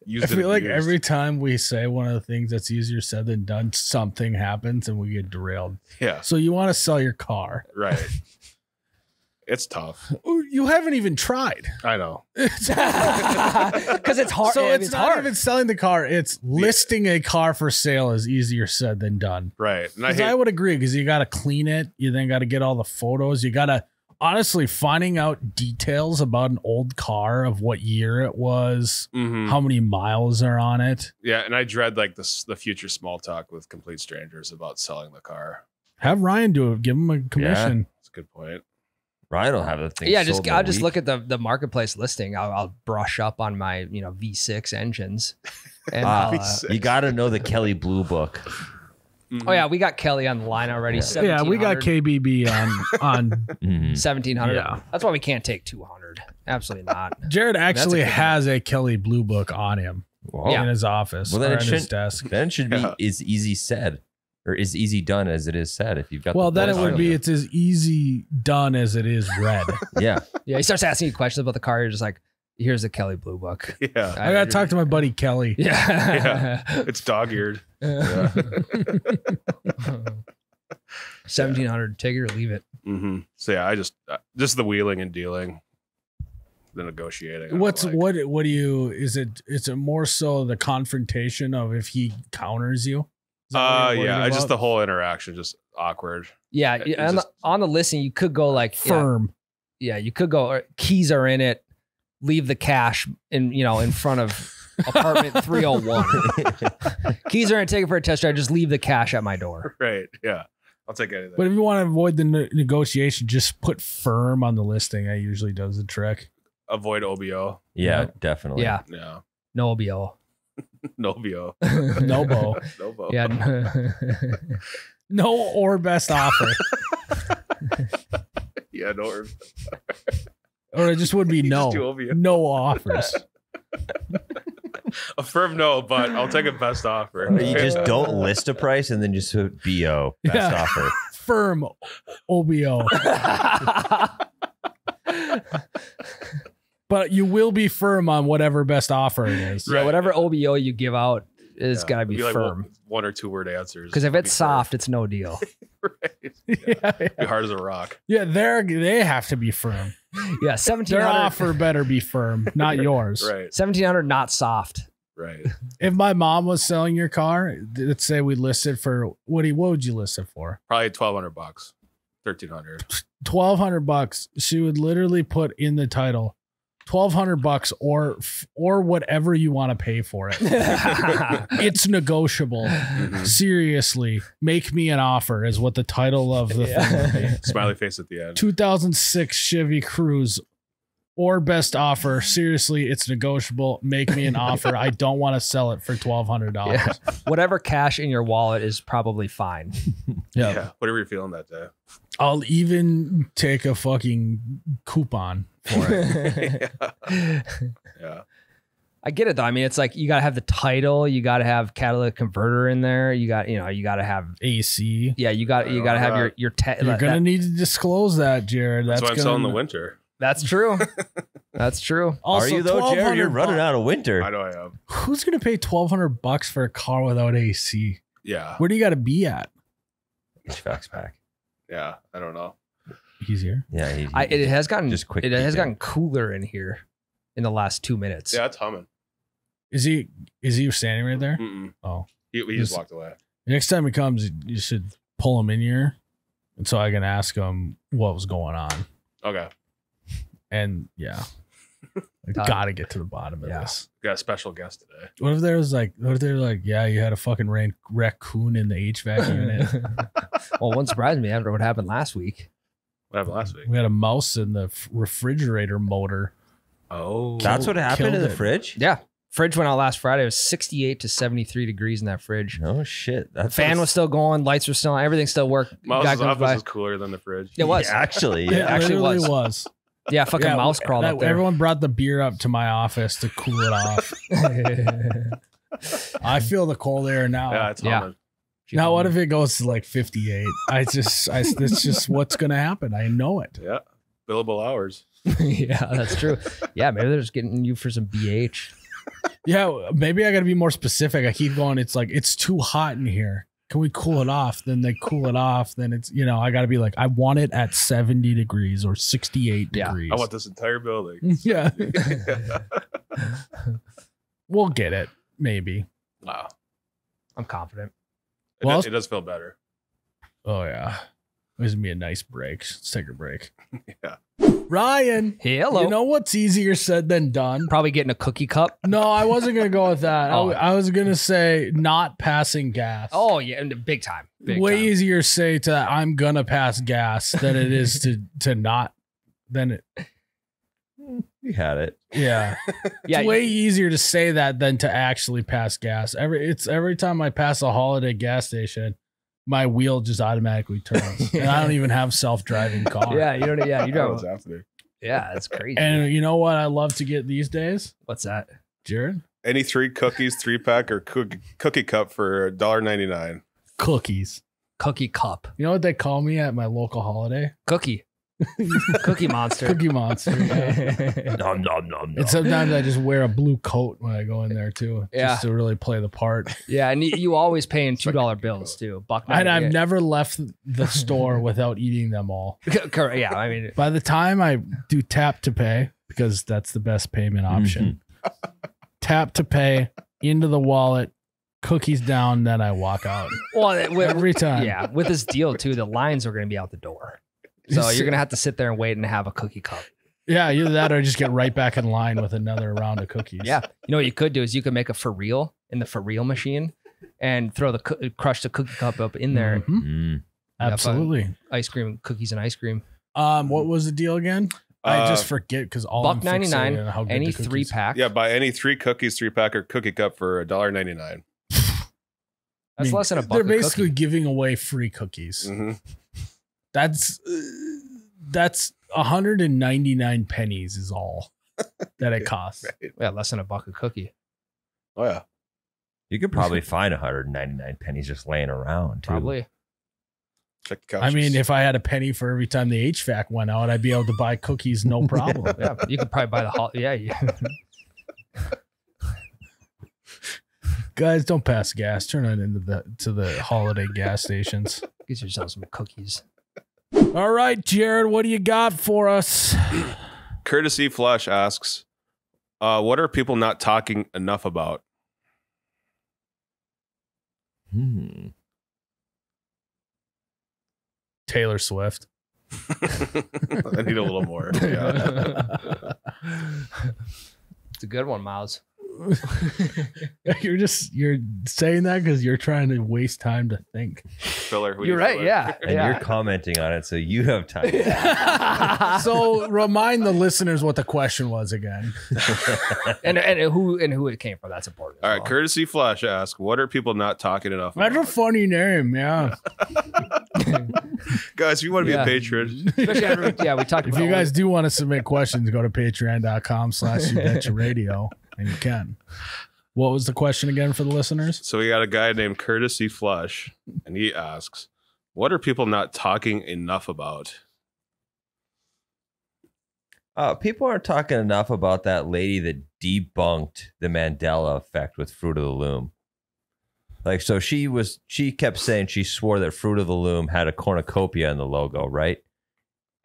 Used I feel like abused. every time we say one of the things that's easier said than done, something happens and we get derailed. Yeah. So you want to sell your car. Right. It's tough. You haven't even tried. I know. Because it's hard. so I mean, it's, not hard. even selling the car. It's listing a car for sale is easier said than done. Right. And I Because I, would agree because you got to clean it. You then got to get all the photos. You got to honestly finding out details about an old car of what year it was, Mhm. how many miles are on it. yeah, and I dread like this the future small talk with complete strangers about selling the car. Have Ryan do it. Give him a commission. That's a good point. Ryan will have the thing. yeah, just sold in a I'll just week. look at the the marketplace listing. I'll, I'll brush up on my you know V6 engines. And Ah, I'll, uh, V6. You got to know the Kelley Blue Book. Oh yeah, we got Kelly on the line already. Yeah. Yeah, we got KBB on on. Mhm. 1700. Yeah. That's why we can't take 200. Absolutely not. Jared actually good one. has a Kelley Blue Book on him Well, Yeah. in his office Well, then or it in his shouldn't- desk. Then it should be Yeah. is easy said or is easy done as it is said. If you've got Well, the then it would be you. it's as easy done as it is read. yeah. Yeah, he starts asking you questions about the car. You're just like, here's a Kelley Blue Book. Yeah. I gotta talk to my buddy Kelly. Yeah. It's dog eared. 1700. Take it or leave it. Mm-hmm. So yeah, I just uh, just the wheeling and dealing, the negotiating. I What's like. what? What do you? Is it? Is it more so the confrontation of if he counters you? Is Uh yeah, worried just the whole interaction just awkward. Yeah. It- yeah, on, just- the, on the listing, you could go like, yeah, firm. yeah, you could go, or keys are in it. Leave the cash in, you know, in front of apartment 301. keys are in it. Take it for a test drive. Just leave the cash at my door. Right. Yeah. I'll take anything. But if you want to avoid the ne- negotiation, just put firm on the listing. That usually does the trick. Avoid OBO. Yeah, Yeah. definitely. Yeah. Yeah. No OBO. No OBO. Nobo. No OBO. Yeah. No or best offer, Yeah. No. Or it just would be no, just do OBO. no offers. A firm no, but I'll take a best offer. Or you just don't list a price and then just put BO best Yeah. offer. Firm OBO, but you will be firm on whatever best offer it is. yeah, Right. whatever OBO you give out is Yeah. got to be like firm. one, one or two word answers. Because if Be it's firm. soft, it's no deal. right. yeah, Be hard as a rock. yeah, they're they have to be firm. Yeah, seventeen Their offer better be firm, not yours. Right. Seventeen hundred, not soft. Right. If my mom was selling your car, let's say we listed for what do you, what would you list it for? Probably twelve hundred bucks. Thirteen hundred. Twelve hundred bucks. She would literally put in the title twelve hundred bucks or or whatever you want to pay for it. it's negotiable. Mm-hmm. Seriously, make me an offer is what the title of the thing. Smiley face at the end. 2006 Chevy Cruze or best offer. Seriously, it's negotiable. Make me an offer. I don't want to sell it for twelve hundred dollars. Yeah. Whatever cash in your wallet is probably fine. Yeah. Whatever you're feeling that day. I'll even take a fucking coupon for it. yeah. Yeah. I get it though. I mean, it's like you gotta have the title, you gotta have catalytic converter in there, you got you know, you gotta have AC. yeah, you got you gotta have your your te- You're gonna that- need to disclose that, Jared. That's, That's, why I'm gonna, selling the winter. That's true. That's true. Also, Are you though, Jared? You're running out of winter. I know I am. Who's gonna pay twelve hundred bucks for a car without AC? Yeah. Where do you got to be at? HVAC's back. Yeah. I don't know. Easier. Yeah, he, I, it has gotten Just quick it has peek gotten cooler in here in the last two minutes. Yeah, it's humming. Is he? Is he standing right there? Mm-mm. Oh, He, he just Just- walked away. next time he comes, you should pull him in here, and so I can ask him what was going on. Okay. And yeah, I Todd. gotta get to the bottom of Yeah. this. We got a special guest today. What if there was like, what if they're like, yeah, you had a fucking rain, raccoon in the HVAC unit. well, it wouldn't surprise me after what happened last week. What happened last week? we had a mouse in the f- refrigerator motor. Oh, That's what happened killed in the it. fridge. Yeah. Fridge went out last Friday. It was 68 to 73 degrees in that fridge. No shit. That Fan was still going, lights were still on, everything still worked. Guy Mouse's comes office by. is cooler than the fridge. It was. Yeah, actually. It Yeah. actually literally was. Was. Yeah, fucking Yeah, mouse crawled that- up there. Everyone brought the beer up to my office to cool it off. I feel the cold air now. Yeah, it's Yeah. humming. now, what if it goes to like 58? I just, I, that's just what's going to happen. I know it. Yeah, billable hours. yeah, that's true. Yeah, maybe they're just getting you for some BH. Yeah, maybe I got to be more specific. I keep going, it's like, it's too hot in here. Can we cool it off? Then they cool it off. Then it's, you know, I got to be like, I want it at 70 degrees or 68 Yeah. degrees. I want this entire building. yeah. we'll get it. Maybe. wow. I'm confident. It, Well, does, it does feel better. Oh, yeah. This is gonna be a nice break. Let's take a break. Yeah. Ryan, Hello. you know what's easier said than done? Probably getting a cookie cup. No, I wasn't gonna go with that. I- Oh. I, was gonna say not passing gas. Oh, yeah, and big time. Big way time. easier say to I'm gonna pass gas than it is to to not. Than it, You had it. yeah, Yeah, it's way easier to say that than to actually pass gas. Every it's every time I pass a holiday gas station, my wheel just automatically turns, and I don't even have self driving car. yeah, you don't. Yeah, you That was after. Yeah, that's crazy. And you know what I love to get these days, What's that? Jared? Any three cookies, three pack, or cookie, cookie cup for $1.99. Cookies. Cookie cup. You know what they call me at my local holiday? Cookie. Cookie monster. Cookie Monster. yeah. Nom nom nom. And sometimes I just wear a blue coat when I go in there too, Yeah. just to really play the part. Yeah, and you, you always paying two dollar bills too. Buck. And I've never left the store without eating them all. Correct. Yeah, I mean, By the time I do tap to pay, because that's the best payment mm-hmm. option, tap to pay into the wallet, cookies down, then I walk out well, with, every time. yeah, with this deal too, the lines are going to be out the door. So you're going to have to sit there and wait and have a cookie cup. yeah, either that or just get right back in line with another round of cookies. Yeah, you know what you could do is you could make a for real in the for real machine and throw the coo- crush the cookie cup up in there. Mhm. Mm. absolutely. Ice cream, cookies, and ice cream. Um, what was the deal again? I Uh, just forget because all Buck 99, on how good Any three pack. Yeah, buy any three cookies, three pack, or cookie cup for $1.99. That's I mean, less than a buck. They're basically cookie. giving away free cookies. hmm That's uh, that's 199 pennies is all that it costs. yeah, less than a buck a cookie. Oh, yeah. You could probably find 199 pennies just laying around too. Probably. Check the I mean, if I had a penny for every time the HVAC went out, I'd be able to buy cookies no problem. Yeah, you could probably buy the hol- yeah. You, Guys, don't pass gas. Turn it into the to the holiday gas stations. get yourself some cookies. All right, Jared, what do you got for us? Courtesy Flush asks, uh, what are people not talking enough about? Hmm. Taylor Swift. I need a little more. Yeah. It's a good one, Miles. you're just you're saying that because you're trying to waste time to think. Filler. we You're right. filler. Yeah. And yeah. you're commenting on it, so you have time. so remind the listeners what the question was again. and and who and who it came from. That's important. All right. well. Courtesy Flush asks, what are people not talking enough That's a funny name, yeah. Guys, if you want to be a patron, Especially after, yeah, we talked If about you guys do want to submit questions, go to patreon.com slash you betcha radio and you can. What was the question again for the listeners? so we got a guy named Courtesy Flush, and he asks, what are people not talking enough about? Uh, people aren't talking enough about that lady that debunked the Mandela effect with Fruit of the Loom. Like, so she was, she kept saying she swore that Fruit of the Loom had a cornucopia in the logo, right?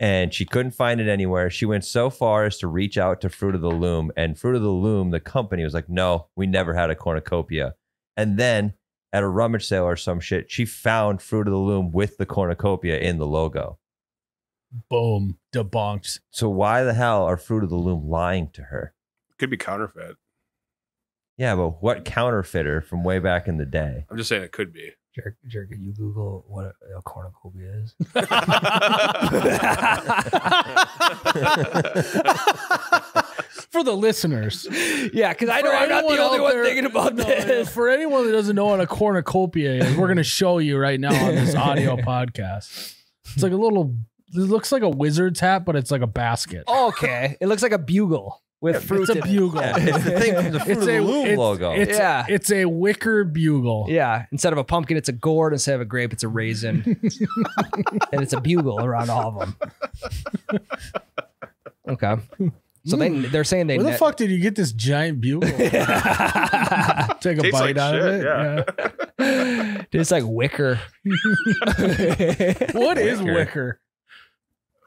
And she couldn't find it anywhere. She went so far as to reach out to Fruit of the Loom, and Fruit of the Loom, the company, was like, no, we never had a cornucopia. And then at a rummage sale or some shit, she found Fruit of the Loom with the cornucopia in the logo. Boom. Debunked. So why the hell are Fruit of the Loom lying to her? Could be counterfeit. Yeah, but what counterfeiter from way back in the day? I'm just saying it could be. Jerk, jerk, you Google what a, a cornucopia is. For the listeners. yeah, because I know I'm not the only out one there- thinking about no, this. For anyone that doesn't know what a cornucopia is, we're going to show you right now on this audio podcast. It's like a little, it looks like a wizard's hat, but it's like a basket. Okay, it looks like a bugle with fruit. it's a in it. bugle. Yeah, it's the thing from the Fruit It's a- Loom it's- logo. It's, Yeah. it's a wicker bugle. Yeah, instead of a pumpkin, it's a gourd. Instead of a grape, it's a raisin, and it's a bugle around all of them. Okay, so they hmm. they're saying they Where the net- fuck did you get this giant bugle? Take a Tastes bite like out of it. yeah. It's like wicker. What is Wicker.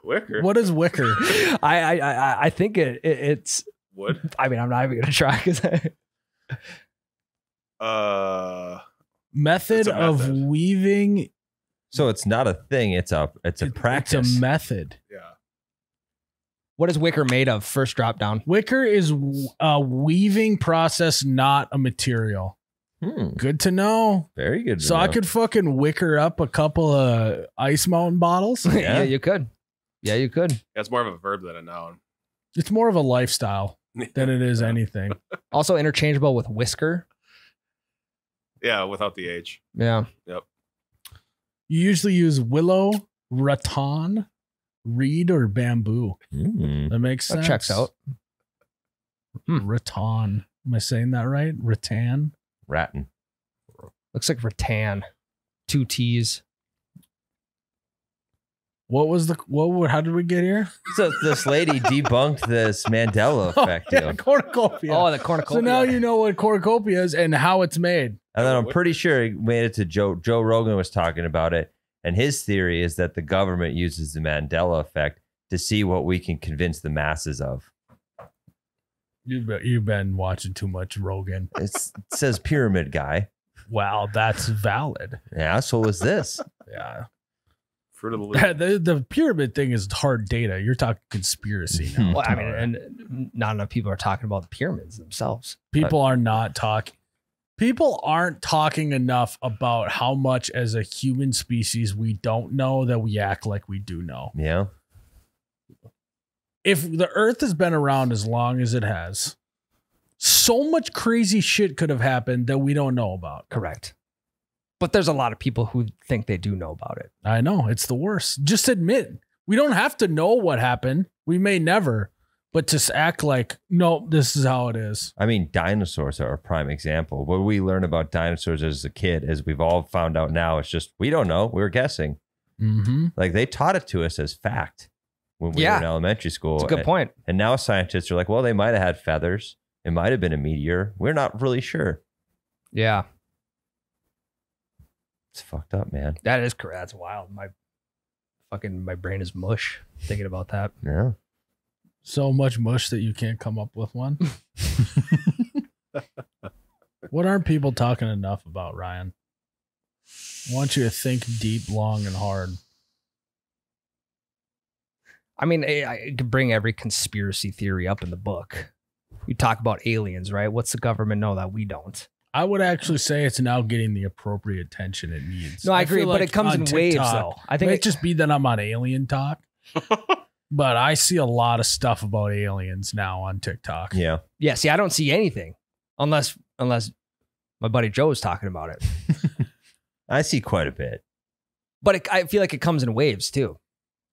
Wicker? Wicker. What is wicker? I, I I I think it, it it's. Wood. I mean, I'm not even gonna try because Uh, Method It's a of weaving. so it's not a thing. It's a it's a It- practice. It's a method. yeah. what is wicker made of? First drop down. Wicker is a weaving process, not a material. Hmm, Good to know. very good. to So I could fucking wicker up a couple of Ice Mountain bottles. yeah. Yeah. you could. Yeah, you could. Yeah, it's more of a verb than a noun. It's more of a lifestyle than it is anything. Also interchangeable with whisker. Yeah, without the H. Yeah. Yep. You usually use willow, rattan, reed, or bamboo. Hmm. That makes That sense. checks out. Rattan. Am I saying that right? Rattan. Rattan. Looks like rattan. Two T's. What was the what? would- How did we get here? So this lady debunked this Mandela oh, effect yeah, cornucopia. Oh, the cornucopia. so now you know what cornucopia is and how it's made. And then I'm pretty sure he made it to Joe. Joe Rogan was talking about it, and his theory is that the government uses the Mandela effect to see what we can convince the masses of. You've been, you've been watching too much Rogan. It's, it says pyramid guy. Wow, that's valid. Yeah, so is this. Yeah, Fruit of the Loom. the, the pyramid thing is hard data. You're talking conspiracy now. Well, I mean, and not enough people are talking about the pyramids themselves. people are not talking. People aren't talking enough about how much as a human species we don't know that we act like we do know. Yeah. if the earth has been around as long as it has, so much crazy shit could have happened that we don't know about. Correct. But there's a lot of people who think they do know about it. I know it's the worst. Just admit we don't have to know what happened. We may never, but just act like no, this is how it is. I mean, dinosaurs are a prime example. What we learn about dinosaurs as a kid, as we've all found out now, it's just we don't know. We were guessing. Mm-hmm. Like they taught it to us as fact when we Yeah. were in elementary school. It's a good And- point. And now scientists are like, well, they might have had feathers. It might have been a meteor. We're not really sure. Yeah, It's fucked up, man. that is correct. That's wild. My fucking my brain is mush thinking about that. Yeah. So much mush that you can't come up with one. what aren't people talking enough about, Ryan? I want you to think deep, long, and hard. I mean, I, I could bring every conspiracy theory up in the book. You talk about aliens, right? What's the government know that we don't? I would actually say it's now getting the appropriate attention it needs. No, I agree, feel but it comes on in waves, though. I think may it- just be that I'm on alien talk, but I see a lot of stuff about aliens now on TikTok. Yeah. Yeah, see, I don't see anything unless unless my buddy Joe is talking about it. I see quite a bit. But it, I feel like it comes in waves too.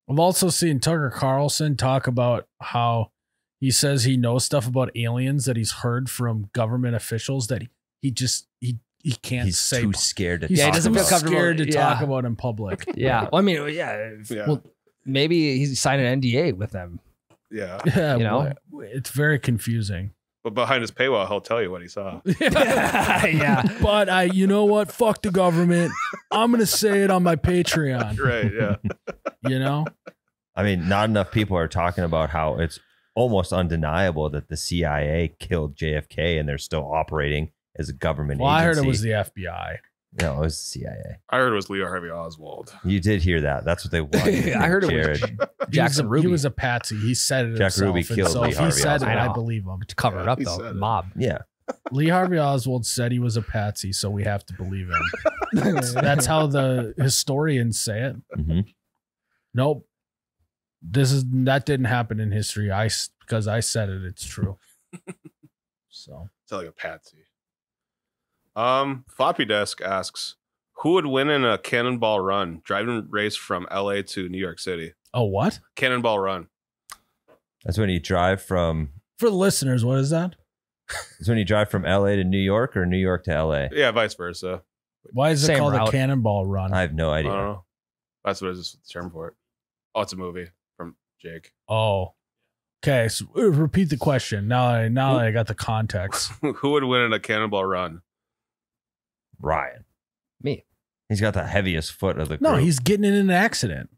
I've also seen Tucker Carlson talk about how he says he knows stuff about aliens that he's heard from government officials that he, he just he he can't He's say. too scared to he's Yeah, he talk doesn't feel about. comfortable- scared to yeah. talk about in public. Yeah, well, I mean, yeah, Yeah. well, maybe he's signed an NDA with them. yeah. Yeah, You know? well, it's very confusing. But behind his paywall, he'll tell you what he saw. yeah, But I, you know what? Fuck the government. I'm gonna say it on my Patreon. Right. Yeah. You know, I mean, not enough people are talking about how it's almost undeniable that the CIA killed JFK and they're still operating as a government well, I heard it was the FBI. No, it was the CIA. I heard it was Leo Harvey Oswald. You did hear that. That's what they wanted. I heard it Jared. was He was Jackson a, Ruby. He was a patsy. He said it Jack himself. Ruby killed so Lee if he Harvey said it, Oswald. I I believe him. to cover it up He though. said it. Mob. Yeah. Lee Harvey Oswald said he was a patsy, so we have to believe him. That's how the historians say it. hmm Nope. This is that didn't happen in history. I s- because I said it. It's true. So It's like a patsy. Um, Floppy Desk asks, who would win in a cannonball run driving race from LA to New York City? oh what Cannonball run. That's when you drive from. for the listeners? What is that? That's when you drive from LA to New York or New York to LA. Yeah, vice versa. Why is it Same called route. a cannonball run? I have no I idea. don't know. That's what is the term for it. Oh, it's a movie from Jake. oh, okay. So uh, repeat the question. Now, I, now that I got the context. who would win in a cannonball run? Ryan. Me. He's got the heaviest foot of the No, group. he's getting in an accident.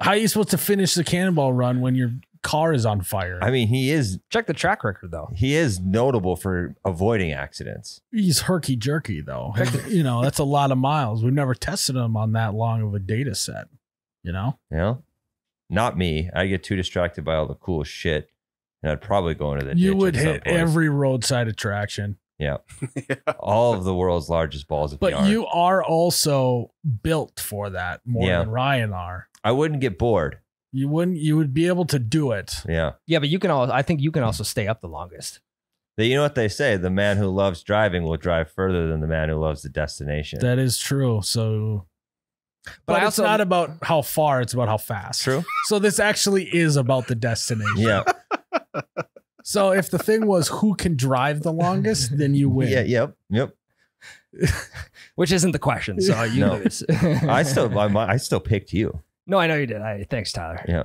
How are you supposed to finish the cannonball run when your car is on fire? I mean, he is Check the track record though. he is notable for avoiding accidents. He's herky jerky though. you know, that's a lot of miles. We've never tested him on that long of a data set. You know? You know, not me. I get too distracted by all the cool shit, and I'd probably go into the. you ditch would at some hit point. every roadside attraction. Yeah, yeah. all of the world's largest balls of But yarn. you are also built for that more Yeah. than Ryan are. I wouldn't get bored. You wouldn't you would be able to do it. Yeah. Yeah, but you can also I think you can also stay up the longest. But You know what they say? The man who loves driving will drive further than the man who loves the destination. That is true. So but, But I it's not about how far, it's about how fast. True. So this actually is about the destination. Yeah. So if the thing was who can drive the longest, then you win. Yeah. Yep. Yep. Which isn't the question, so you No. lose. I still, I, I still picked you. No, I know you did. I thanks, Tyler. Yeah.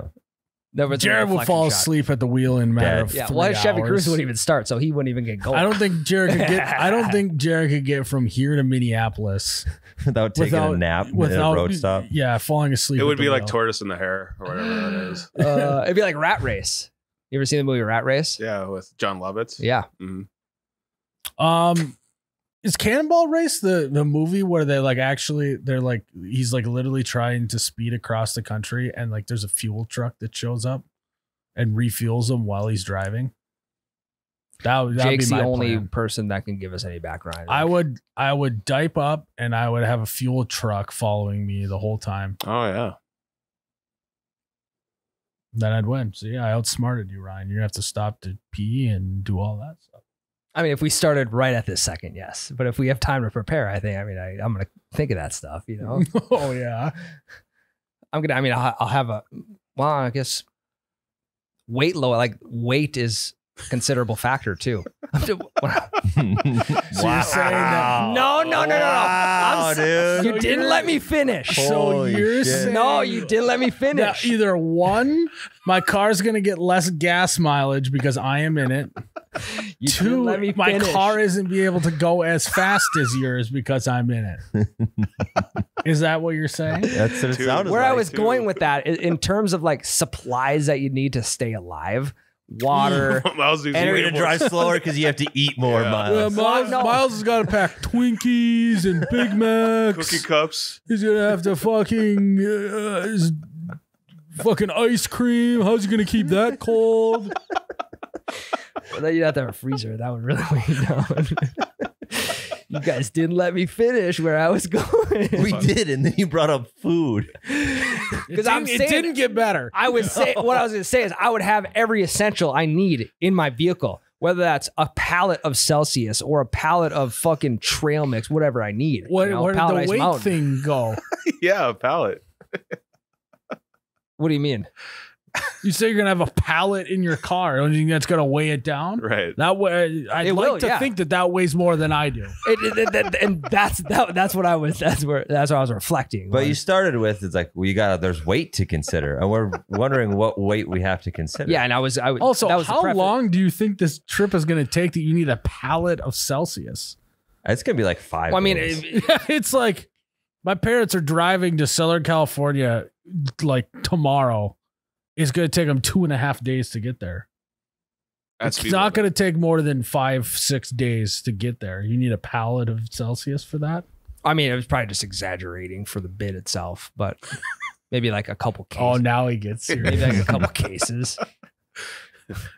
That was a Jared will reflection fall shot. asleep at the wheel in matter Dead. of Yeah, three well, Chevy hours. Cruze wouldn't even start, so he wouldn't even get going. I don't think Jared could get. I don't think Jared could get from here to Minneapolis Without taking without a nap at without a road stop. Yeah, falling asleep. It would the be like. Tortoise in the Hare or whatever it is. uh, it'd be like Rat Race. You ever seen the movie Rat Race? Yeah, with Jon Lovitz. Yeah. Mhm. Um, is Cannonball Race the the movie where they like actually they're like he's like literally trying to speed across the country and like there's a fuel truck that shows up and refuels him while he's driving. That would Jake's be the my only plan. person that can give us any background. I would I would dipe up and I would have a fuel truck following me the whole time. Oh yeah. Then I'd win. So yeah, I outsmarted you, Ryan. You have to stop to pee and do all that stuff. I mean, if we started right at this second, yes. But if we have time to prepare, I think. I mean, I, I'm gonna think of that stuff. You know, oh yeah. I'm gonna. I mean, I'll, I'll have a. Well, I guess weight low. Like weight is considerable factor too. So you're saying that No, no, no, no, no. Wow, I'm dude. you So didn't let me finish. so you're shit. saying No, you didn't let me that finish. either one, my car's gonna get less gas mileage because I am in it. You Two, let me my finish. car isn't be able to go as fast as yours because I'm in it. Is that what you're saying? That's what it Two. sounded Where like. I was too. going with that, in terms of like supplies that you need to stay alive, water. Miles needs and you're way gonna more- drive slower because you have to eat more, Yeah. Miles. Yeah, Miles, no. Miles has got to pack Twinkies and Big Macs. cookie cups. He's gonna have to fucking uh, his fucking ice cream. How's he gonna keep that cold? then you'd have to have a freezer. That would really weigh you down. You guys didn't let me finish where I was going. we did, and then you brought up food. Because I'm didn't- it didn't get better. I would say what I was going to say is I would have every essential I need in my vehicle, whether that's a pallet of Celsius or a pallet of fucking trail mix, whatever I need. Where, you know, where did the weight Mountain. thing go? yeah, a pallet. What do you mean? You say you're gonna have a pallet in your car. Don't you think that's gonna weigh it down? Right. That way, uh, I'd It like will, to yeah. think that that weighs more than I do. It, it- it- and that's that, that's what I was. That's where that's what I was reflecting. But you started with it's like well, you got there's weight to consider, and we're wondering what weight we have to consider. yeah, and I was. I was Also, that was how long do you think this trip is gonna take that you need a pallet of Celsius? it's gonna be like five. Well, I mean, it- it's like my parents are driving to Southern California like tomorrow. It's gonna take them two and a half days to get there. That's it's not going to take more than five, six days to get there. You need a pallet of Celsius for that. I mean, it was probably just exaggerating for the bid itself, but maybe like a couple oh, cases. Oh, now he gets maybe serious. like a couple cases.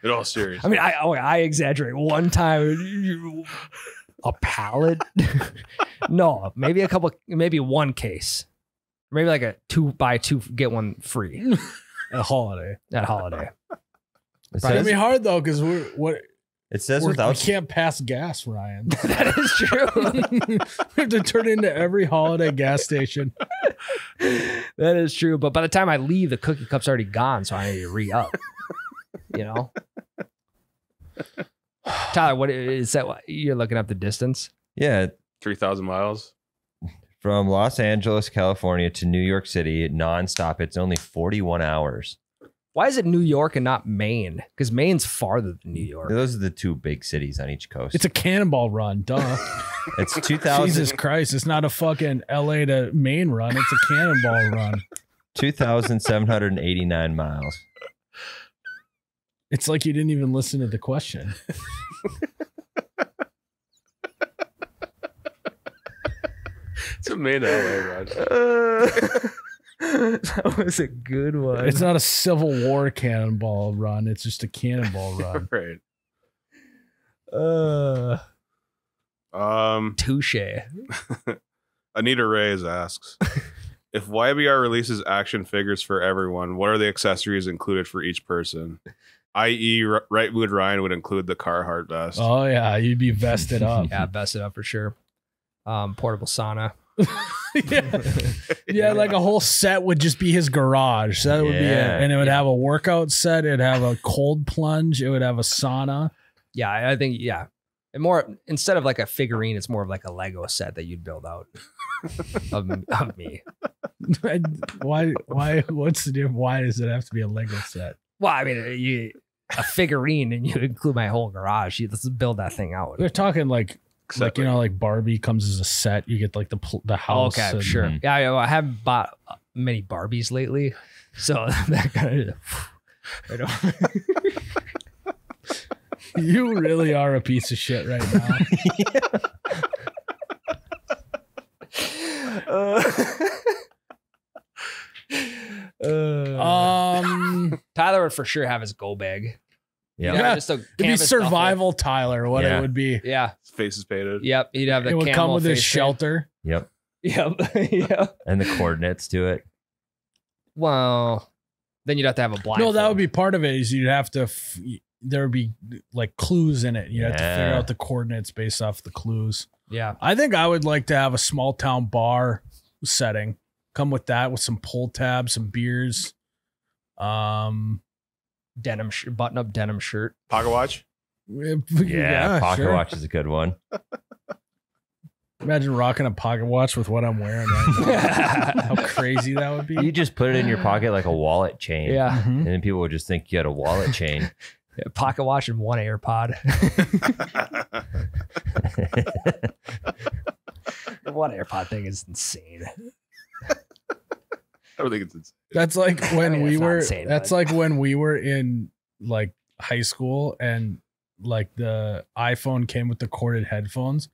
In all serious. I mean, I oh, I exaggerate one time. A pallet? no, maybe a couple, maybe one case. Maybe like a two buy two get one free a holiday. at holiday. It It's gonna be hard though because we're what it says we're, we without can't pass gas, Ryan. that is true. we have to turn into every holiday gas station. that is true. But by the time I leave, the cookie cup's already gone, so I need to re up. you know, Tyler, what is that? You're looking up the distance. yeah, 3,000 miles. From Los Angeles, California to New York City nonstop. It's only 41 hours. Why is it New York and not Maine? Because Maine's farther than New York. Those are the two big cities on each coast. It's a cannonball run, duh. It's 2000, Jesus Christ, it's not a fucking LA to Maine run. It's a cannonball run. 2,789 miles. It's like you didn't even listen to the question. It's a main LA run. that was a good one. It's not a Civil War cannonball run. It's just a cannonball run. right. uh, Um, touche. Anita Reyes asks If YBR releases action figures for everyone, what are the accessories included for each person? I.e., R- Rightwood Ryan would include the Carhartt vest. Oh yeah, you'd be vested up. Yeah, vested up for sure. Um, portable sauna. yeah. yeah, like a whole set would just be his garage. That would be it. And it would have a workout set. It'd have a cold plunge. It would have a sauna. Yeah, I I think yeah. And more instead of like a figurine, it's more of like a Lego set that you'd build out of, of me. why? Why? What's the difference? Why does it have to be a Lego set? Well, I mean, you a figurine and you include my whole garage. You, let's build that thing out. We're talking like, Like you know, like Barbie comes as a set. You get like the pl- the house. okay, and- sure. Yeah, I, I haven't bought many Barbies lately, so that kind of. I don't. You really are a piece of shit right now. Uh, Um, Tyler would for sure have his go bag. Yeah. Yeah. just a it'd be canvas duffel. survival Tyler. What Yeah. it would be. Yeah. His face is painted. Yep. He'd have the. It would come with his face paint. shelter. Yep. Yep. yep. And the coordinates to it. Well, then you'd have to have a blind. No, that would be part of it. Is you'd have to. F- there would be like clues in it. You have to figure out the coordinates based off the clues. Yeah. I think I would like to have a small town bar setting. Come with that with some pull tabs, some beers. Um, Denim sh- button up denim shirt. Pocket watch? Yeah. yeah, pocket sure. watch is a good one. Imagine rocking a pocket watch with what I'm wearing right now. How crazy that would be. You just put it in your pocket like a wallet chain. Yeah. Mhm. And then people would just think you had a wallet chain. Yeah, Pocket watch and one AirPod. the one AirPod thing is insane. I don't think it's. it's That's like when mean, we were. insane, that's but- like when we were in like high school and like the iPhone came with the corded headphones.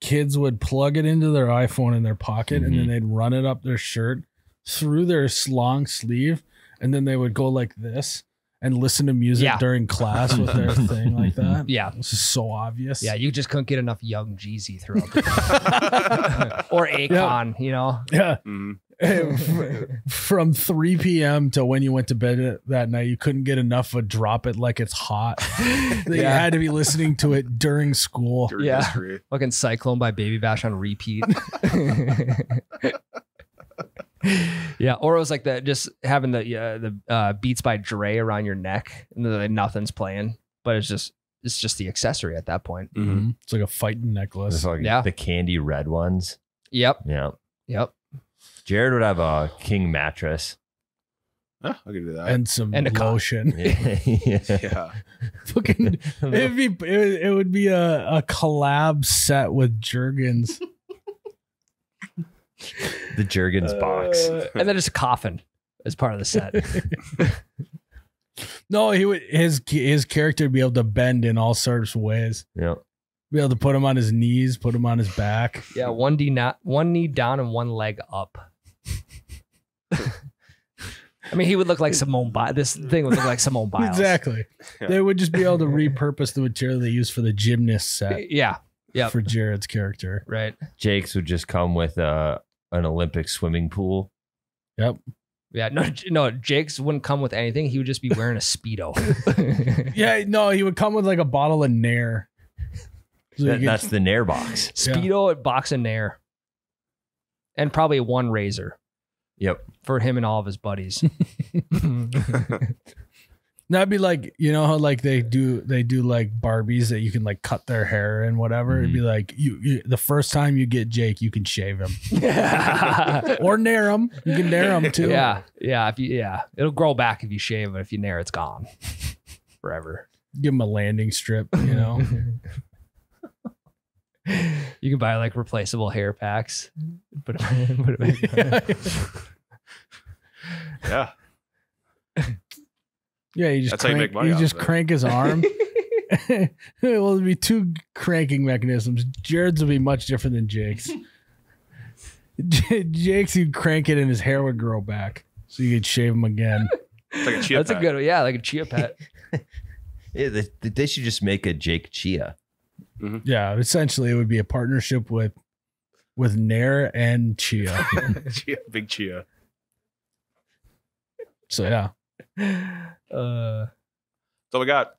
Kids would plug it into their iPhone in their pocket and then they'd run it up their shirt through their s- long sleeve, and then they would go like this and listen to music Yeah. during class with their thing like that. Yeah. This is so obvious. Yeah, you just couldn't get enough young Jeezy throughout the or Akon, you know. yeah. Mhm. From 3 p.m. to when you went to bed that night, you couldn't get enough of Drop It Like It's Hot. that You had to be listening to it during school. During Yeah. history. Fucking Cyclone by Baby Bash on repeat. yeah, or it was like that, just having the uh, the uh, Beats by Dre around your neck, and then like, nothing's playing, but it's just it's just the accessory at that point. Mhm. It's like a fighting necklace. It's like Yeah. the candy red ones. Yep, Yeah. yep. Jared would have a king mattress. Yeah, I can do that. And some And a cock. lotion. yeah. yeah. Fucking, it'd be, it, would- it would be a, a collab set with Jergens. the Jergens box. Uh, and then just a coffin as part of the set. No, he would his his character would be able to bend in all sorts of ways. Yeah. Be able to put him on his knees, put him on his back. Yeah, one knee not one knee down and one leg up. I mean, he would look like Simone Biles. This thing would look like Simone Biles. Exactly. Yeah. They would just be able to repurpose the material they used for the gymnast set Yeah. Yep. for Jared's character. Right. Jake's would just come with uh, an Olympic swimming pool. Yep. Yeah. No. No. Jake's wouldn't come with anything. He would just be wearing a speedo. Yeah, no, he would come with like a bottle of Nair. So That- could- that's the Nair box. Speedo at box and nair, and probably one razor Yep. for him and all of his buddies. That'd be like you know how like they do they do like Barbies that you can like cut their hair and whatever. It'd Mm-hmm. be like you, you the first time you get Jake, you can shave him or nair him. You can nair him too. yeah. Yeah. If you yeah, it'll grow back if you shave, but if you nair, it's gone forever. give him a landing strip. You know. You can buy like replaceable hair packs. Put it, put it back. Yeah. yeah, you just That's how you crank, make money you off just of it. crank his arm. well, it'd be two cranking mechanisms. Jared's would be much different than Jake's. J- Jake's, you'd crank it and his hair would grow back, so you could shave him again. It's like a chia That's a pet. good yeah, like a chia pet. Yeah, they, they should just make a Jake Chia. Mm-hmm. Yeah, essentially, it would be a partnership with with Nair and Chia. chia. Big chia. So yeah, Uh, That's all we got.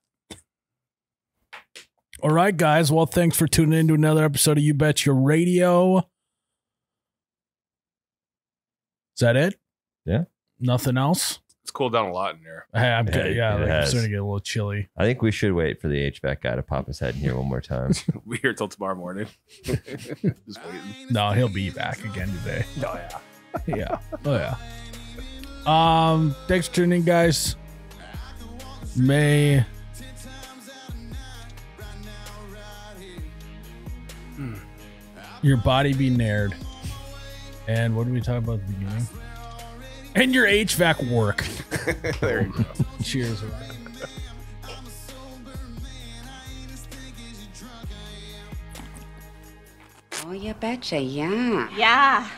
all right, guys. Well, thanks for tuning in to another episode of You Betcha Radio. Is that it? Yeah. Nothing else. It's cooled down a lot in here. Hey, I'm It- good. Yeah, it like, I'm has. starting to get a little chilly. I think we should wait for the HVAC guy to pop his head in here one more time. We here till tomorrow morning. Just waiting. No, he'll be back again today. oh yeah. yeah. Oh yeah. Um, thanks for tuning in, guys. May your body be nared. And what did we talk about at the beginning? And your HVAC work. there you go. Cheers. Oh, you betcha, yeah. Yeah.